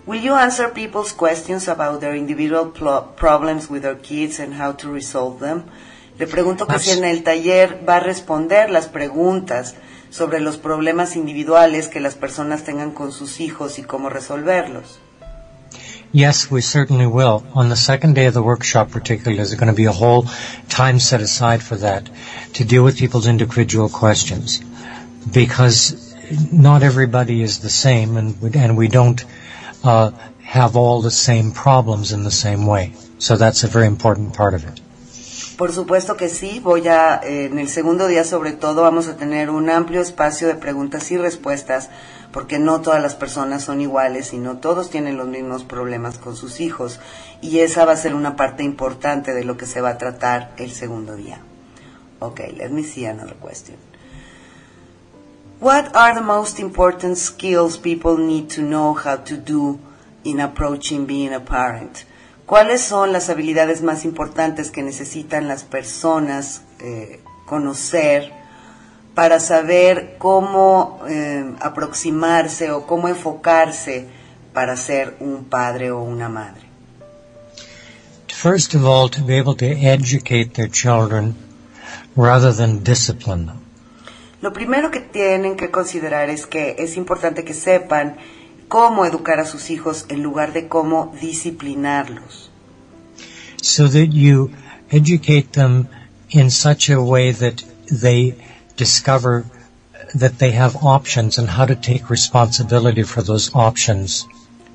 Will you answer people's questions about their individual problems with their kids and how to resolve them? Le pregunto que si en el taller va a responder las preguntas sobre los problemas individuales que las personas tengan con sus hijos y cómo resolverlos. Yes, we certainly will. On the second day of the workshop particularly, there's going to be a whole time set aside for that to deal with people's individual questions. Because not everybody is the same and, we- and we don't uh, have all the same problems in the same way. So that's a very important part of it. Por supuesto que sí, voy a, en el segundo día sobre todo vamos a tener un amplio espacio de preguntas y respuestas, porque no todas las personas son iguales y no todos tienen los mismos problemas con sus hijos, y esa va a ser una parte importante de lo que se va a tratar el segundo día. Okay, let me see another question. What are the most important skills people need to know how to do in approaching being a parent? ¿Cuáles son las habilidades más importantes que necesitan las personas eh, conocer para saber cómo eh, aproximarse o cómo enfocarse para ser un padre o una madre? First of all, to be able to educate their children rather than discipline them. Lo primero que tienen que considerar es que es importante que sepan cómo educar a sus hijos en lugar de cómo disciplinarlos. so that you educate them in such a way that they discover that they have options and how to take responsibility for those options.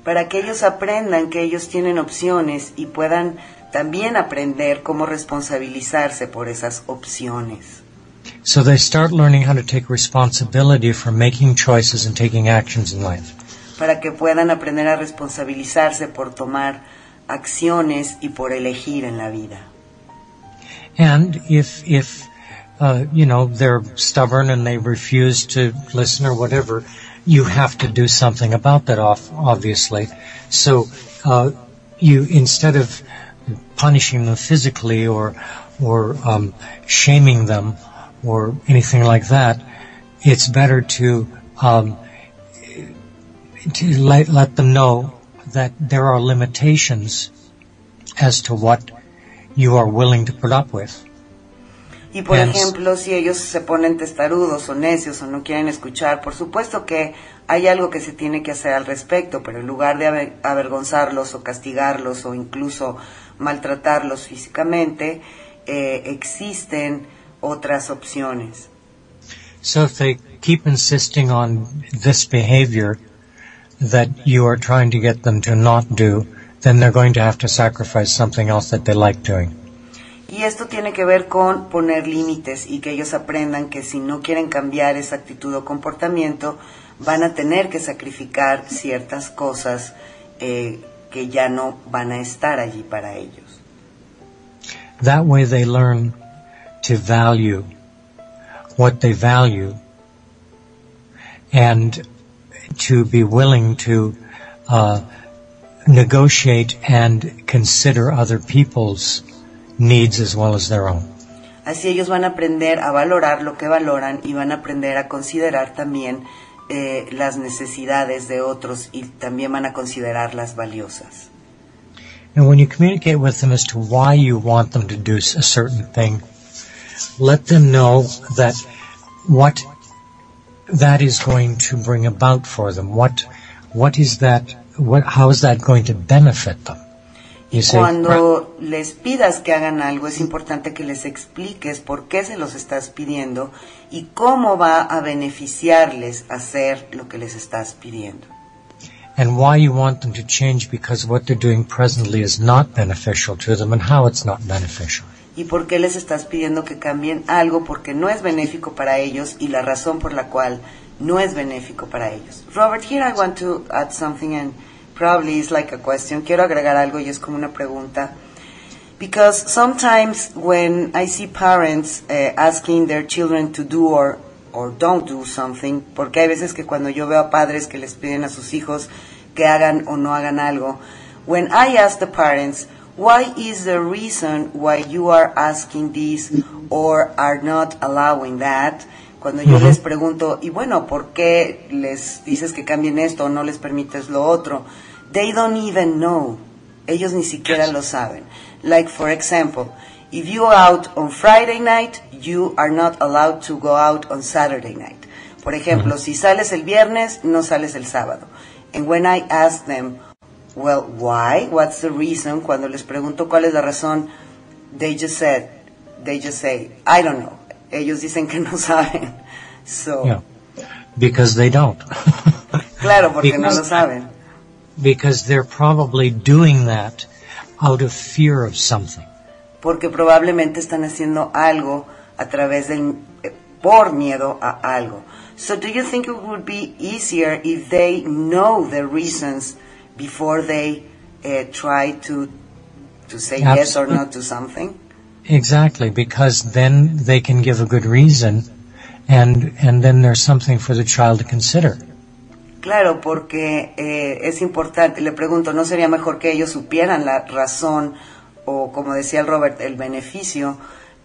Para que ellos aprendan que ellos tienen opciones y puedan también aprender cómo responsabilizarse por esas opciones. So they start learning how to take responsibility for making choices and taking actions in life. Para que puedan aprender a responsabilizarse por tomar acciones y por elegir en la vida. And if, if, uh, you know, they're stubborn and they refuse to listen or whatever, you have to do something about that off, obviously. So, uh, you, instead of punishing them physically or, or, um, shaming them or anything like that, it's better to, um, to let, let them know that there are limitations as to what you are willing to put up with. Y por Yes. ejemplo, si ellos se ponen testarudos o necios o no quieren escuchar, por supuesto que hay algo que se tiene que hacer al respecto, pero en lugar de aver- avergonzarlos o castigarlos o incluso maltratarlos físicamente, eh, existen otras opciones. So if they keep insisting on this behavior that you are trying to get them to not do, then they're going to have to sacrifice something else that they like doing. Y esto tiene que ver con poner límites y que ellos aprendan que si no quieren cambiar esa actitud o comportamiento, van a tener que sacrificar ciertas cosas eh, que ya no van a estar allí para ellos. That way they learn to value what they value and to be willing to uh, negotiate and consider other people's needs as well as their own. Así ellos van a aprender a valorar lo que valoran y van a aprender a considerar también eh, las necesidades de otros y también van a considerarlas valiosas. And when you communicate with them as to why you want them to do a certain thing, let them know that what that is going to bring about for them. What, what is that, what, how is that going to benefit them? Cuando les pidas que hagan algo, es importante que les expliques por qué se los estás pidiendo y cómo va a beneficiarles hacer lo que les estás pidiendo. and why you want them to change because what they're doing presently is not beneficial to them and how it's not beneficial. Y por qué les estás pidiendo que cambien algo porque no es benéfico para ellos y la razón por la cual no es benéfico para ellos. Robert, here I want to add something and probably it's like a question. Quiero agregar algo y es como una pregunta. Because sometimes when I see parents eh, asking their children to do or, or don't do something, porque hay veces que cuando yo veo a padres que les piden a sus hijos que hagan o no hagan algo, when I ask the parents, why is the reason why you are asking this or are not allowing that? Cuando yo Ujú. les pregunto, y bueno, ¿por qué les dices que cambien esto o no les permites lo otro? They don't even know. Ellos ni siquiera lo saben. Like, for example, if you go out on Friday night, you are not allowed to go out on Saturday night. Por ejemplo, si sales el viernes, no sales el sábado. And when I ask them, well, why? What's the reason? Cuando les pregunto cuál es la razón, they just said, they just say, I don't know. Ellos dicen que no [LAUGHS] saben. So, Yeah. Because they don't. claro, porque no lo saben. Because they're probably doing that out of fear of something. Porque probablemente están haciendo algo a través del, eh, por miedo a algo. So do you think it would be easier if they know the reasons before they uh, try to, to say yes or Absolutely. no to something? Exactly, because then they can give a good reason and and then there's something for the child to consider. Claro, porque eh, es importante, le pregunto, ¿no sería mejor que ellos supieran la razón o, como decía el Robert, el beneficio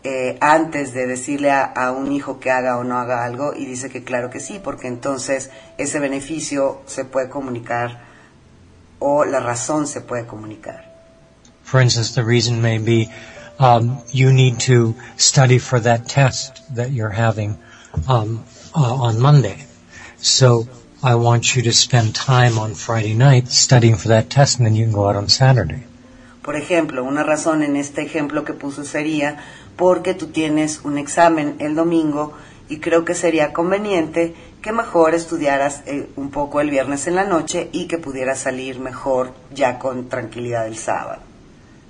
eh, antes de decirle a, un hijo que haga o no haga algo? Y dice que claro que sí, porque entonces ese beneficio se puede comunicar o la razón se puede comunicar. For instance, the reason may be um, you need to study for that test that you're having um, uh, on Monday. So I want you to spend time on Friday night studying for that test, and then you can go out on Saturday. Por ejemplo, una razón en este ejemplo que puso sería porque tú tienes un examen el domingo y creo que sería conveniente que mejor estudiaras eh, un poco el viernes en la noche y que pudieras salir mejor ya con tranquilidad el sábado.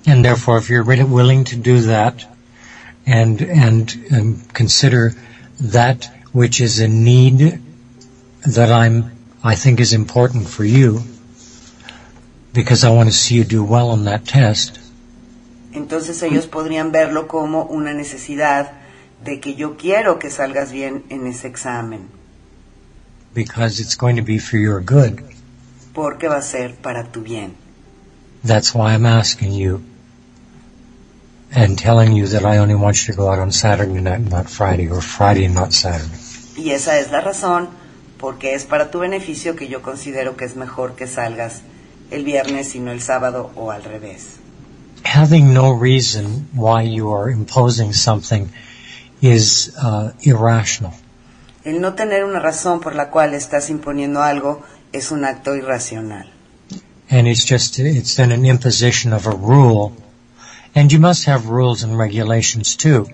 And therefore, if you're really willing to do that and and um, consider that which is a need that I'm I think is important for you, because I want to see you do well on that test, Entonces ellos podrían verlo como una necesidad de que yo quiero que salgas bien en ese examen, because it's going to be for your good. porque va a ser para tu bien. That's why I'm asking you and telling you that I only want you to go out on Saturday night, not Friday, or Friday not Saturday. Y esa es la razón, porque es para tu beneficio que yo considero que es mejor que salgas el viernes y no el sábado o al revés. having no reason why you are imposing something is uh, irrational. El no tener una razón por la cual estás imponiendo algo es un acto irracional. And it's just, it's then an imposition of a rule. And you must have rules and regulations too.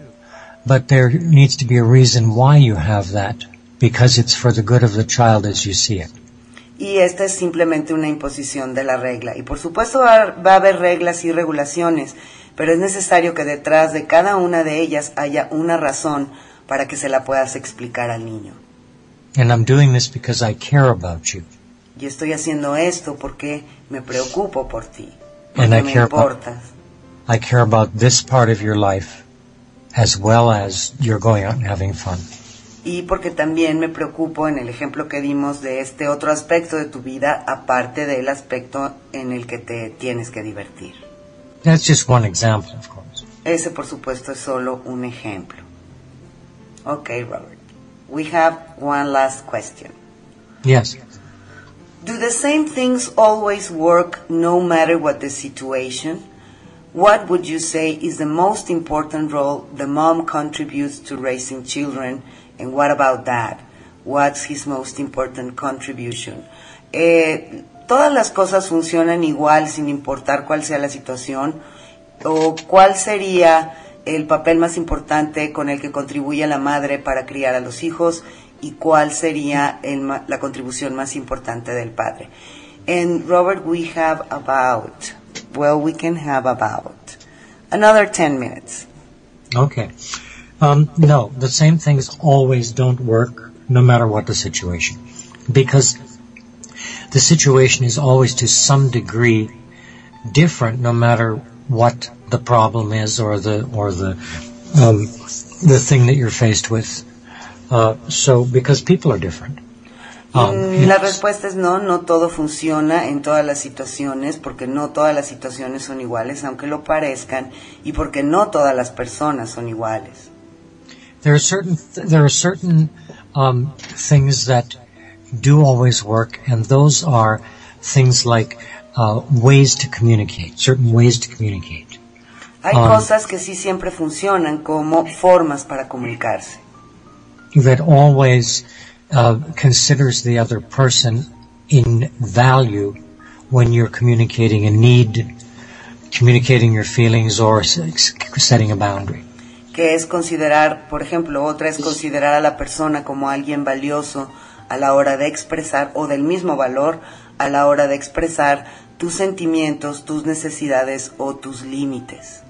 But there needs to be a reason why you have that. Because it's for the good of the child as you see it. Y esta es simplemente una imposición de la regla. Y por supuesto va, va a haber reglas y regulaciones, pero es necesario que detrás de cada una de ellas haya una razón para que se la puedas explicar al niño. And I'm doing this because I care about you. Yo estoy haciendo esto porque me preocupo por ti, And I me care about- importas. I care about this part of your life as well as you're going out and having fun. Y porque también me preocupo en el ejemplo que dimos de este otro aspecto de tu vida, aparte del aspecto en el que te tienes que divertir. That's just one example, of course. Ese, por supuesto, es solo un ejemplo. Okay, Robert. We have one last question. Yes. Do the same things always work no matter what the situation? What would you say is the most important role the mom contributes to raising children? And what about dad? What's his most important contribution? Eh, ¿Todas las cosas funcionan igual sin importar cuál sea la situación? ¿O cuál sería el papel más importante con el que contribuye la madre para criar a los hijos? ¿Y cuál sería el la contribución más importante del padre? And Robert, we have about, well, we can have about another 10 minutes. Okay. Um, no, the same things always don't work, no matter what the situation, because the situation is always to some degree different, no matter what the problem is or the or the um, the thing that you're faced with. Uh, so, because people are different. Um, Mm, La respuesta es no, no todo funciona en todas las situaciones, porque no todas las situaciones son iguales, aunque lo parezcan, y porque no todas las personas son iguales. There are certain there are certain um, things that do always work, and those are things like uh, ways to communicate, certain ways to communicate. Hay Ah. cosas que sí siempre funcionan como formas para comunicarse, That always uh, considers the other person in value when you're communicating a need, communicating your feelings, or setting a boundary. Que es considerar, por ejemplo, otra es considerar a la persona como alguien valioso a la hora de expresar o del mismo valor a la hora de expresar tus sentimientos, tus necesidades o tus límites.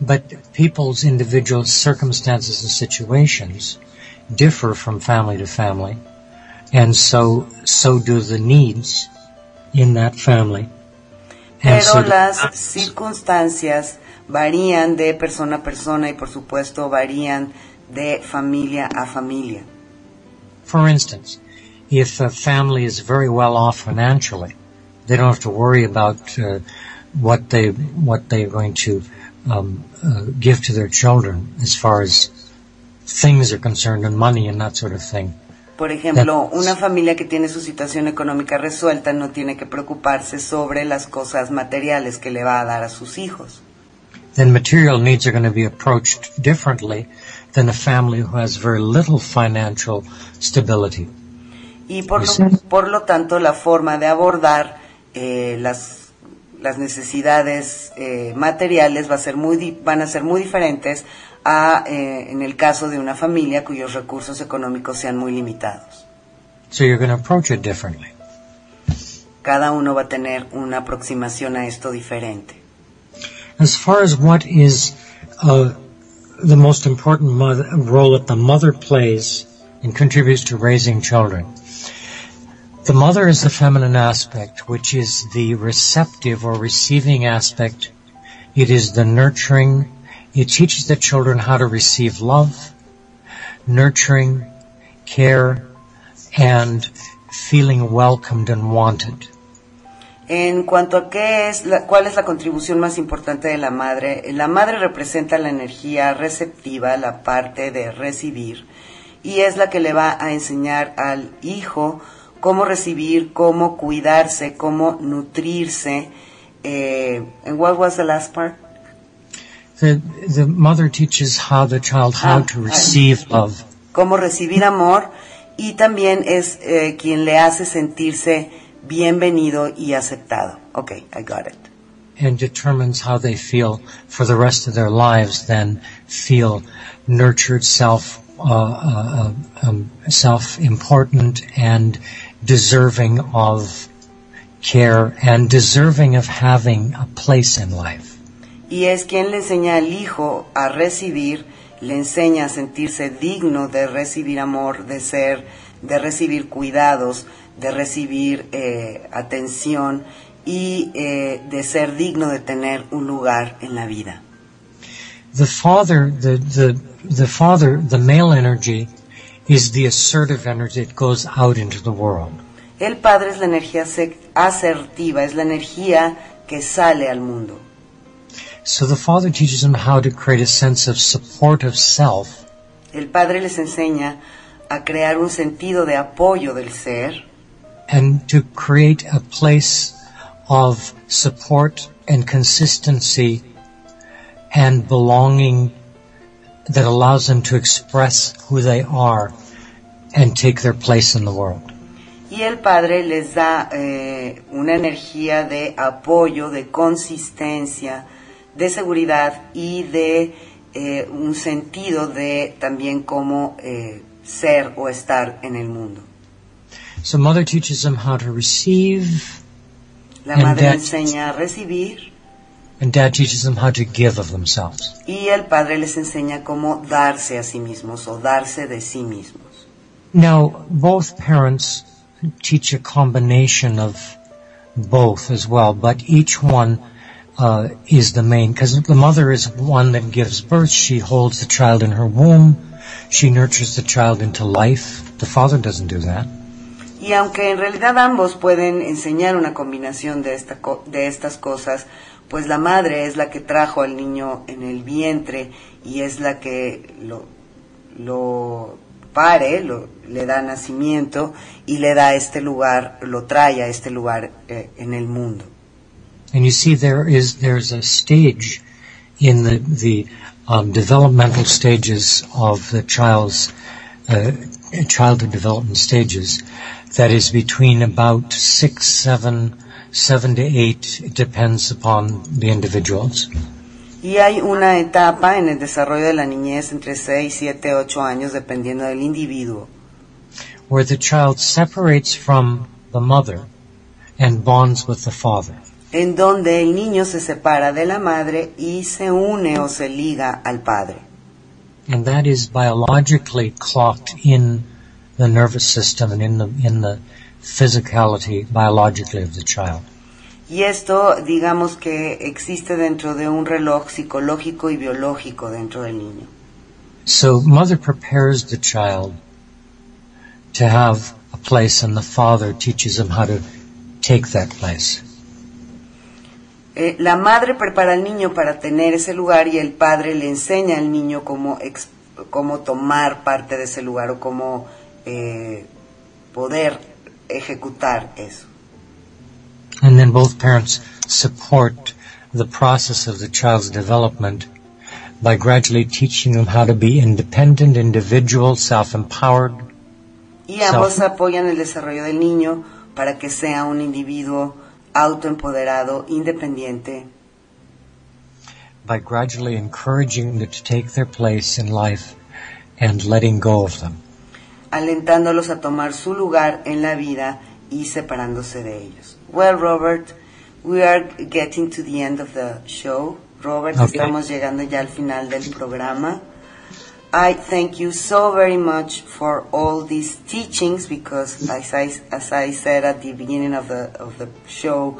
But people's individual circumstances and situations differ from family to family, and so so do the needs in that family. And Pero so las circunstancias varían de persona a persona y por supuesto varían de familia a familia. For instance, if a family is very well off financially, they don't have to worry about uh, what they what they're going to um, uh, give to their children as far as things are concerned and money and that sort of thing. Por ejemplo, una familia que tiene su situación económica resuelta no tiene que preocuparse sobre las cosas materiales que le va a dar a sus hijos. Then material needs are going to be approached differently than a family who has very little financial stability. Y por lo, por lo tanto, la forma de abordar eh, las, las necesidades eh, materiales va a ser muy, van a ser muy diferentes a, eh, en el caso de una familia cuyos recursos económicos sean muy limitados. So you're going to approach it differently. Cada uno va a tener una aproximación a esto diferente. As far as what is uh, the most important mother, role that the mother plays and contributes to raising children, the mother is the feminine aspect, which is the receptive or receiving aspect. It is the nurturing. It teaches the children how to receive love, nurturing, care, and feeling welcomed and wanted. En cuanto a qué es la- cuál es la contribución más importante de la madre, la madre representa la energía receptiva, la parte de recibir, y es la que le va a enseñar al hijo cómo recibir, cómo cuidarse, cómo nutrirse. Eh, and what was the last part? The, the mother teaches how the child how Ah, to ah. receive love. Cómo recibir amor y también es eh, quien le hace sentirse bienvenido y aceptado. Okay, I got it. and determines how they feel for the rest of their lives, then feel nurtured, self, uh, uh, um, self-important and deserving of care and deserving of having a place in life. Y es quien le enseña al hijo a recibir, le enseña a sentirse digno de recibir amor, de ser, de recibir cuidados, de recibir eh, atención y eh, de ser digno de tener un lugar en la vida. The father, the, the, the father, the male energy is the assertive energy that goes out into the world. El padre es la energía se- asertiva, es la energía que sale al mundo. So the father teaches them how to create a sense of support of self El padre les enseña a crear un sentido de apoyo del ser and to create a place of support and consistency and belonging that allows them to express who they are and take their place in the world. y el padre les da eh, una energía de apoyo, de consistencia, de seguridad y de eh, un sentido de también cómo eh, ser o estar en el mundo. So mother teaches them how to receive La And madre that- enseña a recibir and dad teaches them how to give of themselves. y el padre les enseña cómo darse a sí mismos o darse de sí mismos. Now, both parents teach a combination of both as well, but each one uh, is the main, because the mother is one that gives birth. She holds the child in her womb. She nurtures the child into life. The father doesn't do that. Y aunque en realidad ambos pueden enseñar una combinación de, esta de estas cosas, pues la madre es la que trajo al niño en el vientre y es la que lo, lo pare, lo, le da nacimiento y le da este lugar, lo trae a este lugar eh, en el mundo. And you see, there is there's a stage in the the um, developmental stages of the child's uh, childhood development stages that is between about six, seven, seven to eight. It depends upon the individuals. Y hay una etapa en el desarrollo de la niñez entre 6, 7, 8 años, dependiendo del individuo, where the child separates from the mother and bonds with the father. en donde el niño se separa de la madre y se une o se liga al padre. And that is biologically clocked in the nervous system and in the, in the physicality biologically of the child. Y esto, digamos que existe dentro de un reloj psicológico y biológico dentro del niño. So mother prepares the child to have a place and the father teaches him how to take that place. Eh, la madre prepara al niño para tener ese lugar y el padre le enseña al niño cómo, cómo tomar parte de ese lugar o cómo eh, poder ejecutar eso. And then both parents support the process of the child's development by gradually teaching them how to be independent, individual, self-empowered, Y ambos apoyan el desarrollo del niño para que sea un individuo autoempoderado, independiente, by gradually encouraging them to take their place in life and letting go of them. Alentándolos a tomar su lugar en la vida y separándose de ellos. Well, Robert, we are getting to the end of the show. Robert, Okay. estamos llegando ya al final del programa. I thank you so very much for all these teachings because, as I, as I said at the beginning of the of the show,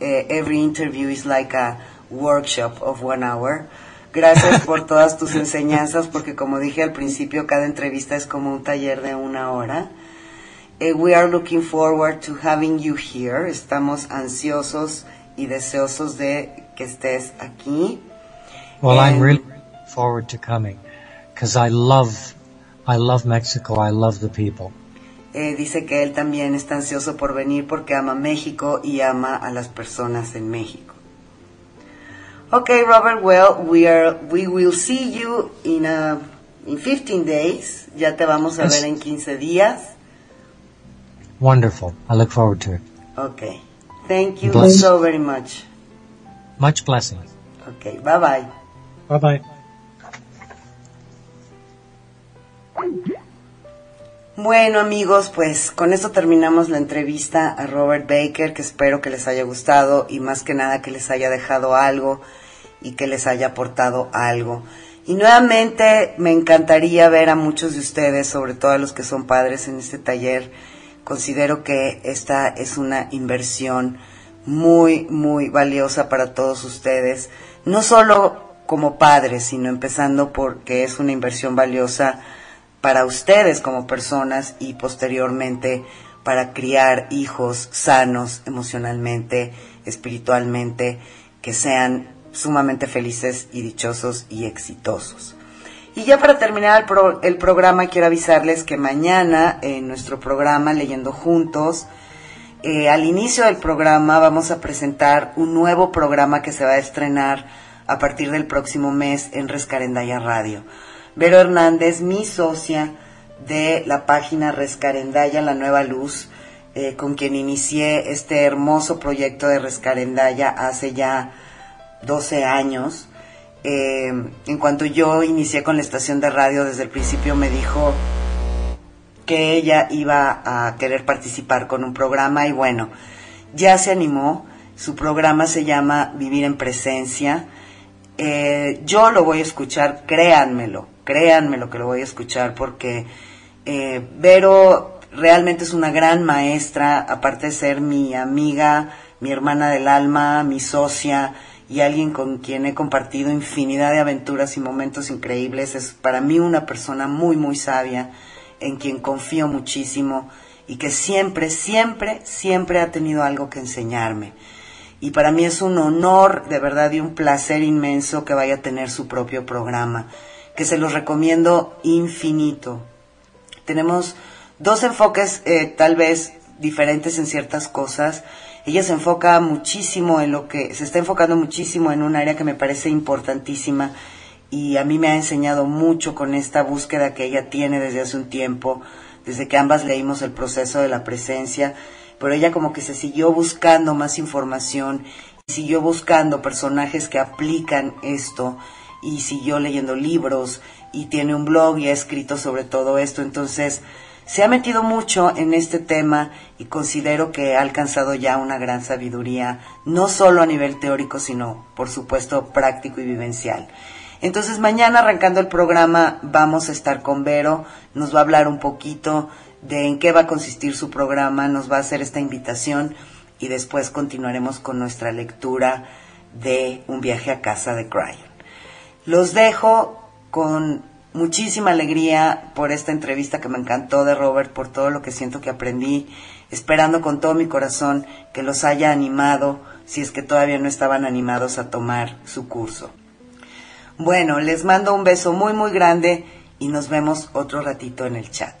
eh, every interview is like a workshop of one hour. Gracias por todas tus enseñanzas porque, como dije al principio, cada entrevista es como un taller de una hora. Eh, we are looking forward to having you here. Estamos ansiosos y deseosos de que estés aquí. Well, I'm really looking forward to coming because I love, I love Mexico. I love the people. Eh, dice que él también está ansioso por venir porque ama México y ama a las personas en México. Okay, Robert, well, we are we will see you in a in 15 days. Ya te vamos a ver en 15 días. Wonderful. I look forward to it. Okay. Thank you Bless. so very much. Much blessings. Okay, bye bye. Bye bye. Bueno amigos, pues con esto terminamos la entrevista a Robert Baker, que espero que les haya gustado y más que nada que les haya dejado algo y que les haya aportado algo. Y nuevamente me encantaría ver a muchos de ustedes, sobre todo a los que son padres en este taller. Considero que esta es una inversión muy, muy valiosa para todos ustedes, no solo como padres, sino empezando porque es una inversión valiosa para ustedes como personas y posteriormente para criar hijos sanos emocionalmente, espiritualmente, que sean sumamente felices y dichosos y exitosos. Y ya para terminar el, pro- programa quiero avisarles que mañana en nuestro programa Leyendo Juntos, eh, al inicio del programa vamos a presentar un nuevo programa que se va a estrenar a partir del próximo mes en Rescarendaya Radio. Vero Hernández, mi socia de la página Rescarendaya La Nueva Luz, eh, con quien inicié este hermoso proyecto de Rescarendaya hace ya 12 años. Eh, en cuanto yo inicié con la estación de radio, desde el principio me dijo que ella iba a querer participar con un programa y bueno, ya se animó. Su programa se llama Vivir en Presencia. Eh, yo lo voy a escuchar, créanmelo, créanmelo que lo voy a escuchar porque eh, Vero realmente es una gran maestra, aparte de ser mi amiga, mi hermana del alma, mi socia y alguien con quien he compartido infinidad de aventuras y momentos increíbles. Es para mí una persona muy, muy sabia, en quien confío muchísimo y que siempre, siempre, siempre ha tenido algo que enseñarme. Y para mí es un honor, de verdad, y un placer inmenso que vaya a tener su propio programa, que se los recomiendo infinito. Tenemos dos enfoques eh, tal vez diferentes en ciertas cosas. Ella se enfoca muchísimo en lo que, se está enfocando muchísimo en un área que me parece importantísima y a mí me ha enseñado mucho con esta búsqueda que ella tiene desde hace un tiempo, desde que ambas leímos el proceso de la presencia. pero ella como que se siguió buscando más información, siguió buscando personajes que aplican esto y siguió leyendo libros y tiene un blog y ha escrito sobre todo esto. Entonces, se ha metido mucho en este tema y considero que ha alcanzado ya una gran sabiduría, no solo a nivel teórico, sino, por supuesto, práctico y vivencial. Entonces, mañana arrancando el programa, vamos a estar con Vero, nos va a hablar un poquito de en qué va a consistir su programa, nos va a hacer esta invitación y después continuaremos con nuestra lectura de Un viaje a casa de Cryon. Los dejo con muchísima alegría por esta entrevista que me encantó de Robert, por todo lo que siento que aprendí, esperando con todo mi corazón que los haya animado, si es que todavía no estaban animados a tomar su curso. Bueno, les mando un beso muy, muy grande y nos vemos otro ratito en el chat.